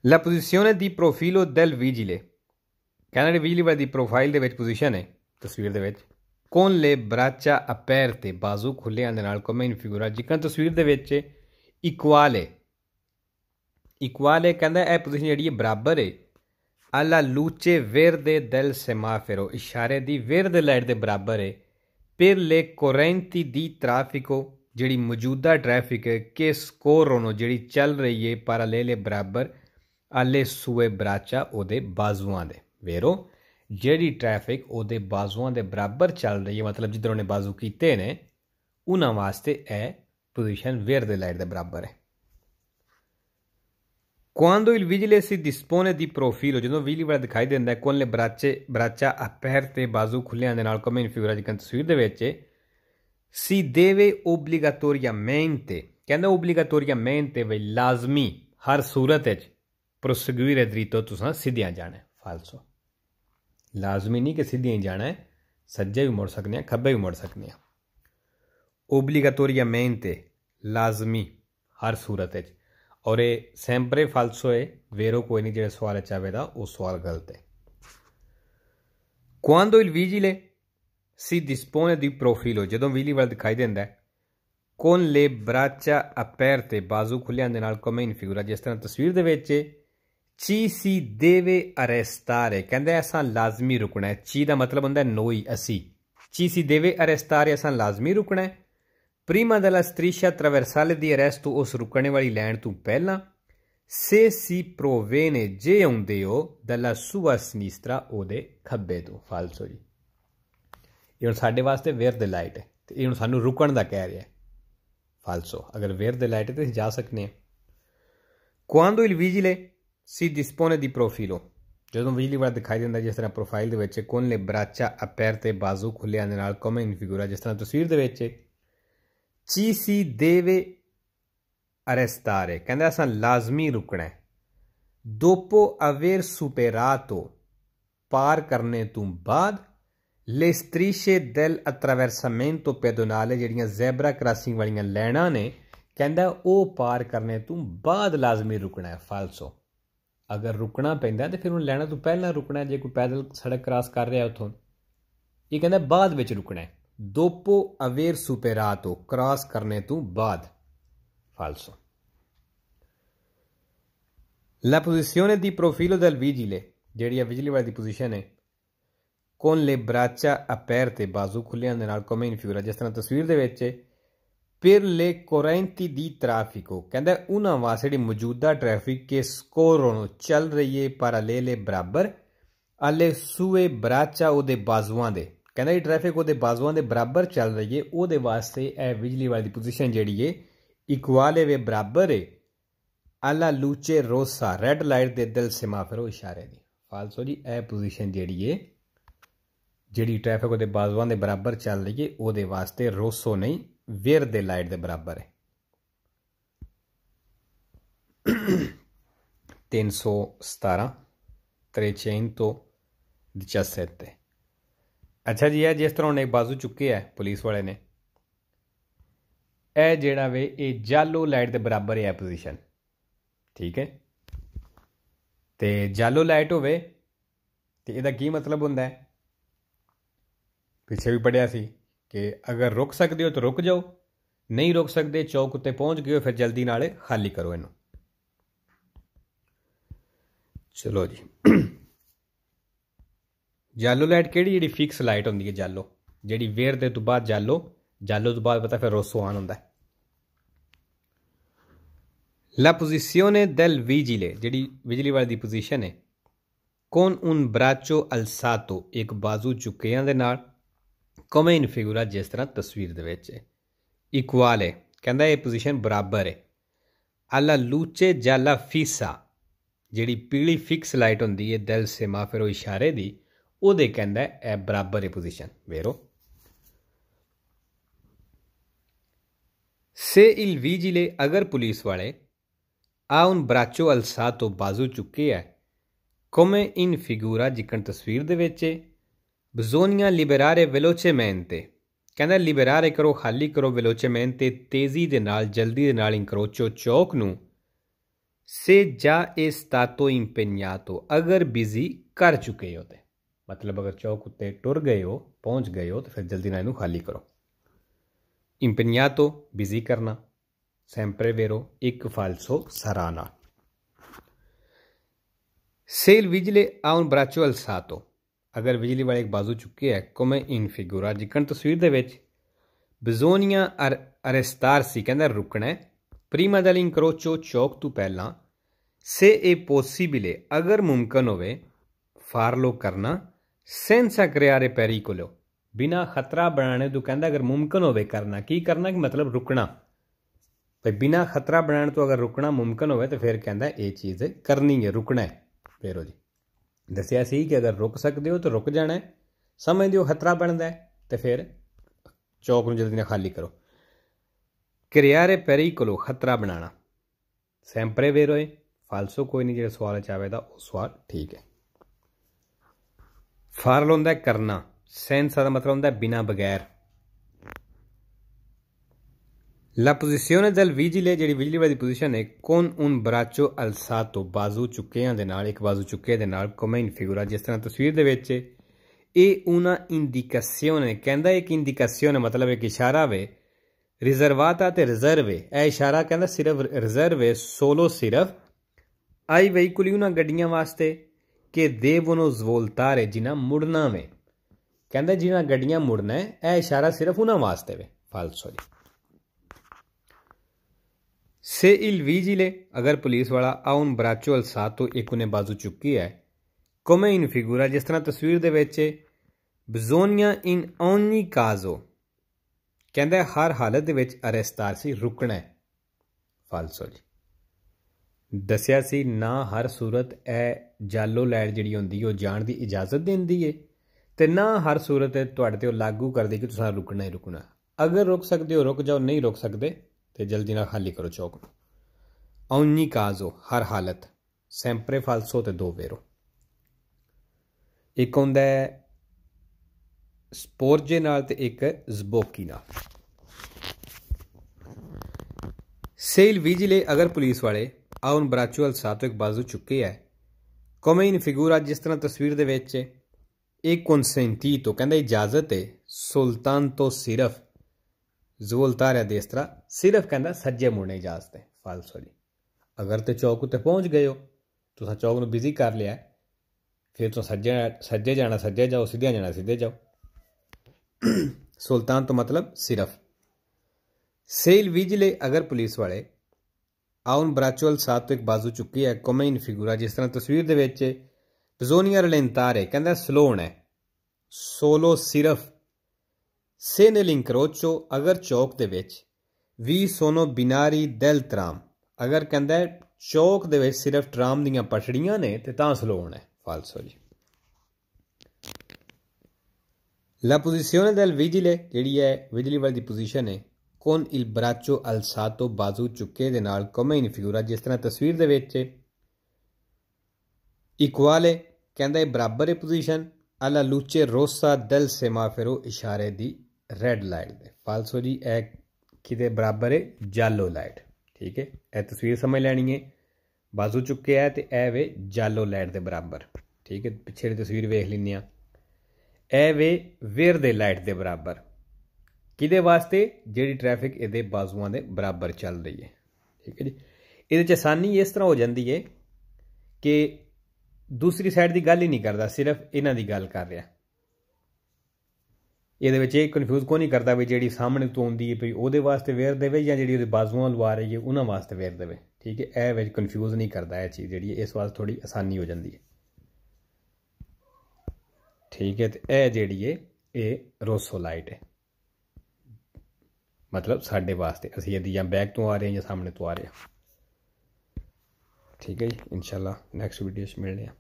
Speaker 1: La posizione di profilo del vigile. Canale vigile di profile ਦੇ ਵਿੱਚ ਪੋਜੀਸ਼ਨ ਹੈ ਤਸਵੀਰ ਦੇ ਵਿੱਚ ਕੋਨ ਲੈ ਬਰਾਚਾ ਅਪੈਰਤੇ ਬਾਜ਼ੂ ਖੁੱਲੇ ਦੇ ਨਾਲ ਕਮੈਨ ਫਿਗੂਰਾ ਜਿਕਨ ਤਸਵੀਰ ਦੇ ਵਿੱਚ ਇਕੁਅਲ ਹੈ ਇਕੁਅਲ ਹੈ ਕਹਿੰਦਾ ਇਹ ਪੋਜੀਸ਼ਨ ਜਿਹੜੀ ਹੈ ਬਰਾਬਰ ਹੈ ਅਲਾ ਲੂਚੇ ਵੇਰ ਦੇ ਦਿਲ ਸਮਾਫੇਰੋ ਇਸ਼ਾਰੇ ਦੀ ਵੇਰ ਦੇ ਲਾਈਟ ਦੇ ਬਰਾਬਰ ਹੈ ਪਿਰ ਲੈ ਕੋਰੈਂਤੀ ਦੀ ਟ੍ਰੈਫਿਕੋ ਜਿਹੜੀ ਮੌਜੂਦਾ ਟ੍ਰੈਫਿਕ ਹੈ, ਕਿ ਸਕੋਰੋਨੋ ਜਿਹੜੀ ਚੱਲ ਰਹੀ ਹੈ parallele ਬਰਾਬਰ ਆਲੇ ਸੂਏ ਬਰਾਚਾ ਉਹਦੇ ਬਾਜ਼ੂਆਂ ਦੇ। ਵੇਰੋ, ਜਿਹੜੀ ਟ੍ਰੈਫਿਕ ਉਹਦੇ ਬਾਜ਼ੂਆਂ ਦੇ ਬਰਾਬਰ ਚੱਲ ਰਹੀ ਹੈ, ਮਤਲਬ ਜਿੱਧਰੋਂ ਨੇ ਬਾਜ਼ੂ ਕੀਤੇ ਨੇ, ਉਹਨਾਂ ਵਾਸਤੇ ਇਹ ਪੋਜੀਸ਼ਨ ਵੇਰ ਦੇ ਲਾਈਟ ਦੇ ਬਰਾਬਰ ਹੈ। Quando il vigile si dispone di profilo ਜਦੋਂ ਬਿਜਲੀ ਵਾਲਾ ਦਿਖਾਈ ਦਿੰਦਾ ਹੈ con le braccia braccia aperte ਬਾਜ਼ੂ ਖੁੱਲਿਆਂ ਦੇ ਨਾਲ come in figura ਜਿਕਨ ਤਸਵੀਰ ਦੇ ਵਿੱਚ si deve obbligatoriamente, ਕਹਿੰਦਾ obligatoriamente ਬਈ ਲਾਜ਼ਮੀ ਹਰ ਸੂਰਤ ਵਿੱਚ ਪ੍ਰੋਸੀਗੂਇਰ ਦਰੀਤੋ ਤੁਸੀਂ ਸਿੱਧੀਆਂ ਜਾਣਾ ਫਾਲਸੋ ਲਾਜ਼ਮੀ ਨਹੀਂ ਕਿ ਸਿੱਧੀਆਂ ਜਾਣਾ ਹੈ ਸੱਜੇ ਵੀ ਮੁੜ ਸਕਨੇ ਆ ਖੱਬੇ ਵੀ ਮੁੜ ਸਕਨੇ ਆ obligatoriamente ਲਾਜ਼ਮੀ ਹਰ ਸੂਰਤ ਵਿੱਚ ਔਰ ਇਹ ਸੈਂਪਰੇ ਫਾਲਸੋ ਹੈ ਵੇਰੋ ਕੋਈ ਨਹੀਂ ਜਿਹੜਾ ਸਵਾਲ ਚਾਵੇਦਾ ਉਹ ਸਵਾਲ ਗਲਤ ਹੈ ਕੁਆਂਦੋ il vigile si dispone di profilo ਜਦੋਂ ਬਿਜਲੀ ਵਾਲਾ ਦਿਖਾਈ ਦਿੰਦਾ ਹੈ con le braccia aperte ਬਾਜ਼ੂ ਖੁੱਲਿਆਂ ਦੇ ਨਾਲ come in figura ਜਿਸ ਤਰ੍ਹਾਂ ਤਸਵੀਰ ਦੇ ਵਿੱਚ ci si deve arrestare ਕਹਿੰਦਾ ਅਸਾਂ ਲਾਜ਼ਮੀ ਰੁਕਣਾ ਹੈ ci ਦਾ ਮਤਲਬ ਹੁੰਦਾ ਹੈ ਨੋਈ ਅਸੀਂ ci si deve arrestare ਅਸਾਂ ਲਾਜ਼ਮੀ ਰੁਕਣਾ ਹੈ prima della striscia trasversale di arresto ਉਸ ਰੁਕਣੇ ਵਾਲੀ ਲਾਈਨ ਤੋਂ ਪਹਿਲਾਂ se si proviene ਜੇ ਆਉਂਦੇ ਹੋ dalla sua sinistra ਉਹਦੇ ਖੱਬੇ ਤੋਂ ਫਾਲਸੋ ਜੀ ਇਹ ਹੁਣ ਸਾਡੇ ਵਾਸਤੇ ਵੇਅਰ ਦੇ ਲਾਈਟ ਹੈ। ਤੇ ਇਹ ਹੁਣ ਸਾਨੂੰ ਰੁਕਣ ਦਾ ਕਹਿ ਰਿਹਾ ਹੈ। ਫਾਲਸੋ ਅਗਰ ਵੇਅਰ ਦੇ ਲਾਈਟ ਹੈ ਤੇ ਜਾ ਸਕਨੇ ਆ quando il vigile si dispone di profilo? ਜਦੋਂ ਬਿਜਲੀ ਵਾਲਾ ਦਿਖਾਈ ਦਿੰਦਾ ਜਿਸ ਤਰ੍ਹਾਂ ਪ੍ਰੋਫਾਈਲ ਦੇ ਵਿੱਚ con ਬਰਾਚਾ ਅਪੈਰ aperte ਬਾਜ਼ੂ ਖੁੱਲਿਆਂ ਦੇ ਨਾਲ come ਫਿਗੂਰਾ ਜਿਸ ਤਰ੍ਹਾਂ ਤਸਵੀਰ ਦੇ ਵਿੱਚ ਚੀ ਸੀ ਦੇਵੇ arrestare. ਕਹਿੰਦਾ ਅਸਾਂ ਲਾਜ਼ਮੀ ਰੁਕਣਾ ਹੈ। Dopo aver superato ਪਾਰ ਕਰਨੇ ਤੋਂ ਬਾਅਦ le strisce del attraversamento pedonale ਜਿਹੜੀਆਂ ਜ਼ੈਬਰਾ ਕ੍ਰਾਸਿੰਗ ਵਾਲੀਆਂ ਲੈਣਾ ਨੇ, ਕਹਿੰਦਾ ਉਹ ਪਾਰ ਕਰਨੇ ਤੋਂ ਬਾਅਦ ਲਾਜ਼ਮੀ ਰੁਕਣਾ ਹੈ ਫਾਲਸੋ ਅਗਰ ਰੁਕਣਾ ਪੈਂਦਾ ਤੇ ਫਿਰ ਉਹ ਲੈਣਾ ਤੋਂ ਪਹਿਲਾਂ ਰੁਕਣਾ ਜੇ ਕੋਈ ਪੈਦਲ ਸੜਕ ਕ੍ਰਾਸ ਕਰ ਰਿਹਾ ਉਥੋਂ। ਇਹ ਕਹਿੰਦਾ ਬਾਅਦ ਵਿੱਚ ਰੁਕਣਾ ਹੈ। dopo aver superato ਕ੍ਰਾਸ ਕਰਨੇ ਤੋਂ ਬਾਅਦ। Falso la posizione di profilo del vigile, ਜਿਹੜੀ ਹੈ ਬਿਜਲੀ ਵਾਲੀ ਦੀ ਪੋਜੀਸ਼ਨ ਹੈ ਕੌਣ ਲੇ ਬਰਾਚਾ ਅਪੈਰ aperte ਬਾਜ਼ੂ ਖੁੱਲਿਆਂ ਦੇ ਨਾਲ come in figura ਜਿਸ ਤਰ੍ਹਾਂ ਤਸਵੀਰ ਦੇ ਵਿੱਚ per le correnti di traffico ਕਹਿੰਦਾ ਉਹਨਾਂ ਵਾਸਤੇ ਜਿਹੜੀ ਮੌਜੂਦਾ ਟ੍ਰੈਫਿਕ ਕੇ ਸਕੋਰੋਂ ਚੱਲ ਰਹੀ ਹੈ parallele ਬਰਾਬਰ alle ਸੂਏ ਬਰਾਚਾ ਉਹਦੇ ਬਾਜ਼ੂਆਂ ਦੇ ਕਹਿੰਦਾ ਇਹ ਟ੍ਰੈਫਿਕ ਉਹਦੇ ਬਾਜ਼ੂਆਂ ਦੇ ਬਰਾਬਰ ਚੱਲ ਰਹੀ ਹੈ ਉਹਦੇ ਵਾਸਤੇ ਇਹ ਬਿਜਲੀ ਵਾਲੀ ਦੀ ਪੋਜੀਸ਼ਨ ਜਿਹੜੀ ਹੈ ਇਕੁਆਲੇ ਵੇ ਬਰਾਬਰ ਹੈ alla ਲੂਚੇ ਰੋਸਾ ਰੈੱਡ ਲਾਈਟ ਦੇ ਦਿਲ ਸਮਾਫਰੋ ਇਸ਼ਾਰੇ ਦੀ ਫਾਲਸੋ ਜੀ ਇਹ ਪੋਜੀਸ਼ਨ ਜਿਹੜੀ ਹੈ ਜਿਹੜੀ ਟ੍ਰੈਫਿਕ ਉਹਦੇ ਬਾਜ਼ੂਆਂ ਦੇ ਬਰਾਬਰ ਚੱਲ ਰਹੀ ਹੈ ਉਹਦੇ ਵਾਸਤੇ ਰੋਸੋ ਨਹੀਂ ਵੇਰ ਦੇ ਲਾਈਟ ਦੇ ਬਰਾਬਰ ਹੈ 317 300 17 ਅੱਛਾ ਜੀ, ਇਹ ਜਿਸ ਤਰ੍ਹਾਂ ਉਹਨੇ ਬਾਜ਼ੂ ਚੁੱਕੇ ਹੈ ਪੁਲਿਸ ਵਾਲੇ ਨੇ। ਇਹ ਜਿਹੜਾ ਵੇ, ਇਹ ਜਾਲੋ ਲਾਈਟ ਦੇ ਬਰਾਬਰ ਹੈ ਪੋਜੀਸ਼ਨ ਠੀਕ ਹੈ ਤੇ ਜਾਲੋ ਲਾਈਟ ਹੋਵੇ, ਤੇ ਇਹਦਾ ਕੀ ਮਤਲਬ ਹੁੰਦਾ ਹੈ ਪਿੱਛੇ ਵੀ ਪੜਿਆ ਸੀ ਕਿ ਅਗਰ ਰੁਕ ਸਕਦੇ ਹੋ ਤਾਂ ਰੁਕ ਜਾਓ, ਨਹੀਂ ਰੁਕ ਸਕਦੇ ਚੌਕ ਉੱਤੇ ਪਹੁੰਚ ਗਏ ਹੋ, ਫਿਰ ਜਲਦੀ ਨਾਲੇ ਖਾਲੀ ਕਰੋ ਇਹਨੂੰ। ਚਲੋ ਜੀ। ਜਾਲੋ ਲਾਈਟ ਕਿਹੜੀ ਜਿਹੜੀ ਫਿਕਸ ਲਾਈਟ ਹੁੰਦੀ ਹੈ ਜਾਲੋ? ਜਿਹੜੀ ਵੇਰ ਦੇ ਤੋਂ ਬਾਅਦ ਜਾਲੋ ਜਾਲੋ ਤੋਂ ਬਾਅਦ ਪਤਾ ਫਿਰ ਰੋਸੋ ਆਨ ਹੁੰਦਾ ਹੈ। La posizione del vigile, ਜਿਹੜੀ ਬਿਜਲੀ ਵਾਲੇ ਦੀ ਪੋਜੀਸ਼ਨ ਹੈ। con un braccio alzato ਇੱਕ ਬਾਜ਼ੂ ਚੁੱਕਿਆਂ ਦੇ ਨਾਲ come in ਜਿਸ ਤਰ੍ਹਾਂ ਤਸਵੀਰ ਦੇ ਵਿੱਚ ਹੈ ਇਕੁਅਲ ਹੈ ਕਹਿੰਦਾ ਇਹ ਪੋਜੀਸ਼ਨ ਬਰਾਬਰ ਹੈ alla luce gialla ਫੀਸਾ ਜਿਹੜੀ ਪੀਲੀ ਫਿਕਸ ਲਾਈਟ ਹੁੰਦੀ ਹੈ ਦਿਲ ਸਮਾਫਰੋ ਇਸ਼ਾਰੇ ਦੀ ਉਹਦੇ ਕਹਿੰਦਾ ਇਹ ਬਰਾਬਰ ਹੈ ਪੋਜੀਸ਼ਨ ਵੇਰੋ ਸੇ ਇਲ vigile ਅਗਰ ਪੁਲਿਸ ਵਾਲੇ ਆ un braccio ਤੋਂ ਬਾਜ਼ੂ ਚੁੱਕੇ ਹੈ ਕੋਮੇ ਇਨ ਫਿਗੂਰਾ ਜਿਕਣ ਤਸਵੀਰ ਦੇ ਵਿੱਚ ਬਜ਼ੋਨੀਆਂ ਲਿਬਰਾਰੇ ਵਿਲੋਚੇ ਮੈਂਤੇ ਕਹਿੰਦਾ ਲਿਬਰਾਰੇ ਕਰੋ ਖਾਲੀ ਕਰੋ ਵਿਲੋਚੇ ਮੈਂਤੇ ਤੇਜ਼ੀ ਦੇ ਨਾਲ ਜਲਦੀ ਦੇ ਨਾਲ ਇਨਕਰੋਚੋ ਚੌਕ ਨੂੰ ਸੇ ਜਾ ਇਸ ਤਾਤੋ ਇੰਪੈਨਿਆਤੋ ਅਗਰ ਬਿਜ਼ੀ ਕਰ ਚੁੱਕੇ ਹੋ ਤੇ ਮਤਲਬ ਅਗਰ ਚੌਕ ਉੱਤੇ ਟੁਰ ਗਏ ਹੋ ਪਹੁੰਚ ਗਏ ਹੋ ਤਾਂ ਫਿਰ ਜਲਦੀ ਨਾਲ ਇਹਨੂੰ ਖਾਲੀ ਕਰੋ ਇੰਪੈਨਿਆਤੋ ਬਿਜ਼ੀ ਕਰਨਾ ਸੈਂਪਰੇ ਵੇਰੋ ਇੱਕ ਫਾਲਸੋ ਸਰਾਨਾ ਸੇਲ ਵਿਜਲੇ ਆਉਨ ਬ੍ਰਾਚੁਅਲ ਸਾਤੋ ਅਗਰ ਬਿਜਲੀ ਵਾਲੇ ਇੱਕ ਬਾਜ਼ੂ ਚੁੱਕੇ ਹੈ ਕੋਮੇ in figura ਜਿਕਣ ਤਸਵੀਰ ਦੇ ਵਿੱਚ ਬਿਜ਼ੋਨੀਆ bisogna ਸੀ, ਕਹਿੰਦਾ ਰੁਕਣਾ ਹੈ। prima dell'incrocio ਚੌਕ ਤੋਂ ਪਹਿਲਾਂ। se è possibile ਅਗਰ ਮੁਮਕਨ ਹੋਵੇ farlo ਕਰਨਾ। ਸੈਂਸ ਕਰਿਆਰੇ ਪੈਰੀ pericolo ਬਿਨਾ ਖਤਰਾ ਬਣਾਣੇ ਤੋਂ ਕਹਿੰਦਾ ਅਗਰ ਮੁਮਕਨ ਹੋਵੇ ਕਰਨਾ, ਕੀ ਕਰਨਾ ਕਿ ਮਤਲਬ ਰੁਕਣਾ? ਭਈ ਬਿਨਾ ਖਤਰਾ ਬਣਾਉਣ ਤੋਂ ਅਗਰ ਰੁਕਣਾ ਮੁਮਕਨ ਹੋਵੇ ਤਾਂ ਫਿਰ ਕਹਿੰਦਾ ਇਹ ਚੀਜ਼ ਕਰਨੀ ਹੈ, ਰੁਕਣਾ ਹੈ। ਫੇਰੋ ਜੀ। ਦੱਸਿਆ ਸੀ ਕਿ ਅਗਰ ਰੁਕ ਸਕਦੇ ਹੋ ਤਾਂ ਰੁਕ ਜਾਣਾ ਹੈ। ਸਮਝਦੇ ਹੋ ਖਤਰਾ ਬਣਦਾ ਹੈ ਤੇ ਫਿਰ ਚੌਕ ਨੂੰ ਜਲਦੀ ਨਾਲ ਖਾਲੀ ਕਰੋ। ਕ੍ਰਿਆਰੇ ਪੈਰੀਕੋਲੋ ਖਤਰਾ ਬਣਾਣਾ ਸੈਂਪਰੇ ਵੇਰੋਏ ਫਾਲਸੋ ਕੋਈ ਨਹੀਂ, ਜਿਹੜਾ ਸਵਾਲ ਚ ਆਵੇਦਾ ਉਹ ਸਵਾਲ ਠੀਕ ਹੈ। ਫਾਰਲ ਹੁੰਦਾ ਕਰਨਾ। ਸੈਂਸ ਦਾ ਮਤਲਬ ਹੁੰਦਾ ਬਿਨਾ ਬਗੈਰ। La posizione del vigile, ਜਿਹੜੀ ਵਿਜਲੀ ਵਾਲੀ ਪੋਜੀਸ਼ਨ ਹੈ con un braccio alzato ਬਾਜ਼ੂ ਚੁੱਕਿਆਂ ਦੇ ਨਾਲ, ਇੱਕ ਬਾਜ਼ੂ ਚੁੱਕੇ ਦੇ ਨਾਲ come in ਜਿਸ ਤਰ੍ਹਾਂ ਤਸਵੀਰ ਦੇ ਵਿੱਚ ਇਹ una indicazione ਕਹਿੰਦਾ ਇੱਕ ਇੰਡੀਕੇਸ਼ਨ ਮਤਲਬ ਇੱਕ ਇਸ਼ਾਰਾ ਵੇ ਰਿਜ਼ਰਵਾਤਾ ਤੇ ਰਿਜ਼ਰਵ ਇਹ ਇਸ਼ਾਰਾ ਕਹਿੰਦਾ ਸਿਰਫ ਰਿਜ਼ਰਵ ਹੈ ਸੋਲੋ ਸਿਰਫ। ਆਈ ਵਹੀਕੁਲੀ ਉਹਨਾਂ ਗੱਡੀਆਂ ਵਾਸਤੇ ਕਿ ਦੇਵਨੋ ਜ਼ਵੋਲਤਾਰੇ ਜਿਨ੍ਹਾਂ ਮੁੜਨਾ ਵੇ। ਕਹਿੰਦਾ ਜਿਨ੍ਹਾਂ ਗੱਡੀਆਂ ਮੁੜਨਾ ਹੈ ਇਹ ਇਸ਼ਾਰਾ ਸਿਰਫ ਉਹਨਾਂ ਵਾਸਤੇ ਵੇ। ਫਾਲਸੋ ਜੀ। Se il vigile, ਅਗਰ ਪੁਲਿਸ ਵਾਲਾ ਆ un braccio ਤੋਂ ਇੱਕ ਉਹਨੇ ਬਾਜ਼ੂ ਚੁੱਕੀ ਹੈ। come in figura ਜਿਸ ਤਰ੍ਹਾਂ ਤਸਵੀਰ ਦੇ ਵਿੱਚ ਬਜ਼ੋਨੀਆ ਇਨ ਓਨੀ ਕਾਜ਼ੋ ਕਹਿੰਦਾ ਹਰ ਹਾਲਤ ਦੇ ਵਿੱਚ ਅਰੈਸਟਾਰ ਸੀ ਰੁਕਣਾ ਹੈ। ਫਾਲਸੋ ਜੀ। ਦੱਸਿਆ ਸੀ ਨਾ ਹਰ ਸੂਰਤ ਇਹ ਜਾਲੋ ਲਾਈਟ ਜਿਹੜੀ ਹੁੰਦੀ ਉਹ ਜਾਣ ਦੀ ਇਜਾਜ਼ਤ ਦਿੰਦੀ ਏ ਤੇ ਨਾ ਹਰ ਸੂਰਤ ਤੁਹਾਡੇ ਤੇ ਉਹ ਲਾਗੂ ਕਰਦੀ ਕਿ ਤੁਸੀਂ ਰੁਕਣਾ ਹੀ ਰੁਕਣਾ। ਅਗਰ ਰੁਕ ਸਕਦੇ ਹੋ ਰੁਕ ਜਾਓ ਨਹੀਂ ਰੁਕ ਸਕਦੇ ਤੇ ਜਲਦੀ ਨਾਲ ਖਾਲੀ ਕਰੋ ਚੌਕ ਨੂੰ। ਔਨੀ ਕਾਜ਼ੋ, ਹਰ ਹਾਲਤ। ਸੈਂਪਰੇ ਫਾਲਸੋ ਤੇ ਦੋ ਵੇਰੋ। ਇੱਕ ਹੁੰਦਾ ਹੈ ਸਪੋਰਜੇ ਨਾਲ ਤੇ ਇੱਕ ਜ਼ਬੋਕੀ ਨਾਲ। ਸੇਲ ਵਿਜੀਲੇ ਅਗਰ ਪੁਲਿਸ ਵਾਲੇ ਆਉਨ ਬ੍ਰਾਚੁਅਲ ਸਾਤੋ ਇੱਕ ਬਾਜ਼ੂ ਚੁੱਕੇ ਹੈ ਕਮੇ ਇਨ ਫਿਗੂਰਾ ਜਿਸ ਤਰ੍ਹਾਂ ਤਸਵੀਰ ਦੇ ਵਿੱਚ ਇੱਕ ਤੋਂ, ਕਹਿੰਦਾ ਇਜਾਜ਼ਤ ਹੈ। ਸੁਲਤਾਨ ਤੋਂ ਸਿਰਫ ਜ਼ੋਲ ਤਾਰਿਆ ਦੇ ਇਸ ਤਰ੍ਹਾਂ, ਸਿਰਫ ਕਹਿੰਦਾ ਸੱਜੇ ਮੁੜਨੇ ਇਜਾਜ਼ਤ ਹੈ, ਫਾਲਸੋ ਜੀ ਅਗਰ ਤੇ ਚੌਕ ਉੱਤੇ ਪਹੁੰਚ ਗਏ ਹੋ, ਤੁਸੀਂ ਚੌਕ ਨੂੰ ਬਿਜ਼ੀ ਕਰ ਲਿਆ ਫਿਰ ਤੋਂ ਸੱਜੇ ਸੱਜੇ ਜਾਣਾ, ਸੱਜੇ ਜਾਓ ਸਿੱਧੇ ਜਾਣਾ, ਸਿੱਧੇ ਜਾਓ। ਸੁਲਤਾਨ ਤੋਂ ਮਤਲਬ ਸਿਰਫ। ਸੇਲ ਵਿਜਲੇ ਅਗਰ ਪੁਲਿਸ ਵਾਲੇ, ਆਉਨ ਬ੍ਰਾਚੁਅਲ ਸਾਥ ਤੋਂ ਇੱਕ ਬਾਜ਼ੂ ਚੁੱਕੀ ਹੈ ਕੋਮੇ ਫਿਗੂਰਾ, ਜਿਸ ਤਰ੍ਹਾਂ ਤਸਵੀਰ ਦੇ ਵਿੱਚ ਬਿਜ਼ੋਨੀਆ ਰਲੈਂਤਾਰੇ ਕਹਿੰਦਾ ਸਲੋਨ ਹੈ। ਸੋਲੋ ਸਿਰਫ ਸੇ ਨੇ ਅਗਰ ਚੌਕ ਦੇ ਵਿੱਚ ਵੀ ਸੋਨੋ ਬਿਨਾਰੀ ਦਿਲ ਤਰਾਮ। ਅਗਰ ਕਹਿੰਦਾ ਚੌਕ ਦੇ ਵਿੱਚ ਸਿਰਫ ਟਰਾਮ ਦੀਆਂ ਪਟੜੀਆਂ ਨੇ, ਤੇ ਤਾਂ ਸਲੋਣ ਹੈ। ਫਾਲਸੋ ਜੀ। La posizione del vigile ਜਿਹੜੀ ਹੈ ਵਿਜਲੀ ਵਾਲੀ ਦੀ ਪੋਜੀਸ਼ਨ ਹੈ con il braccio alzato ਬਾਜ਼ੂ ਚੁੱਕੇ ਦੇ ਨਾਲ come in figura ਜਿਸ ਤਰ੍ਹਾਂ ਤਸਵੀਰ ਦੇ ਵਿੱਚ ਇਕੁਆਲੇ ਕਹਿੰਦਾ ਇਹ ਬਰਾਬਰ ਹੈ ਪੋਜੀਸ਼ਨ alla ਰੋਸਾ ਦਿਲ del semaforo ਇਸ਼ਾਰੇ ਦੀ ਰੈੱਡ ਲਾਈਟ ਦੇ। ਫਾਲਸੋ ਜੀ, ਇਹ ਕਿਤੇ ਬਰਾਬਰ ਹੈ ਜਾਲੋ ਲਾਈਟ ਠੀਕ ਹੈ ਇਹ ਤਸਵੀਰ ਸਮਝ ਲੈਣੀ ਹੈ ਬਾਜ਼ੂ ਚੁੱਕਿਆ ਹੈ ਤੇ ਇਹ ਵੇ ਜਾਲੋ ਲਾਈਟ ਦੇ ਬਰਾਬਰ। ਠੀਕ ਹੈ ਪਿੱਛੇ ਦੀ ਤਸਵੀਰ ਵੇਖ ਲੈਂਦੇ ਆ ਇਹ ਵੇ ਵੇਰ ਦੇ ਲਾਈਟ ਦੇ ਬਰਾਬਰ। ਕਿਹਦੇ ਵਾਸਤੇ? ਜਿਹੜੀ ਟ੍ਰੈਫਿਕ ਇਹਦੇ ਬਾਜ਼ੂਆਂ ਦੇ ਬਰਾਬਰ ਚੱਲ ਰਹੀ ਹੈ ਠੀਕ ਹੈ ਜੀ? ਇਹਦੇ ਚ ਆਸਾਨੀ ਇਸ ਤਰ੍ਹਾਂ ਹੋ ਜਾਂਦੀ ਹੈ ਕਿ ਦੂਸਰੀ ਸਾਈਡ ਦੀ ਗੱਲ ਹੀ ਨਹੀਂ ਕਰਦਾ, ਸਿਰਫ ਇਹਨਾਂ ਦੀ ਗੱਲ ਕਰ ਰਿਹਾ। ਇਹਦੇ ਵਿੱਚ ਇਹ ਕਨਫਿਊਜ਼ ਕੋਈ ਨਹੀਂ ਕਰਦਾ ਵੀ ਜਿਹੜੀ ਸਾਹਮਣੇ ਤੋਂ ਆਉਂਦੀ ਹੈ ਵੀ ਉਹਦੇ ਵਾਸਤੇ ਵੇਰ ਦੇਵੇ ਜਾਂ ਜਿਹੜੀ ਉਹਦੇ ਬਾਜ਼ੂਆਂ ਲਵਾ ਰਹੀ ਹੈ, ਉਹਨਾਂ ਵਾਸਤੇ ਵੇਰ ਦੇਵੇ। ਠੀਕ ਹੈ? ਇਹ ਵਿੱਚ ਕਨਫਿਊਜ਼ ਨਹੀਂ ਕਰਦਾ ਇਹ ਚੀਜ਼ ਜਿਹੜੀ ਇਸ ਵਾਸਤੇ ਥੋੜੀ ਆਸਾਨੀ ਹੋ ਜਾਂਦੀ ਹੈ। ਠੀਕ ਹੈ? ਤੇ ਇਹ ਜਿਹੜੀ ਹੈ, ਇਹ ਰੋਸੋ ਲਾਈਟ ਹੈ। ਮਤਲਬ ਸਾਡੇ ਵਾਸਤੇ, ਅਸੀਂ ਇਹਦੀ ਜਾਂ ਬੈਕ ਤੋਂ ਆ ਰਹੇ ਹਾਂ ਜਾਂ ਸਾਹਮਣੇ ਤੋਂ ਆ ਰਹੇ ਹਾਂ। ਠੀਕ ਹੈ ਜੀ? ਇਨਸ਼ਾਅੱਲਾ ਨੈਕਸਟ ਵੀਡੀਓ 'ਚ ਮਿਲਦੇ ਹਾਂ।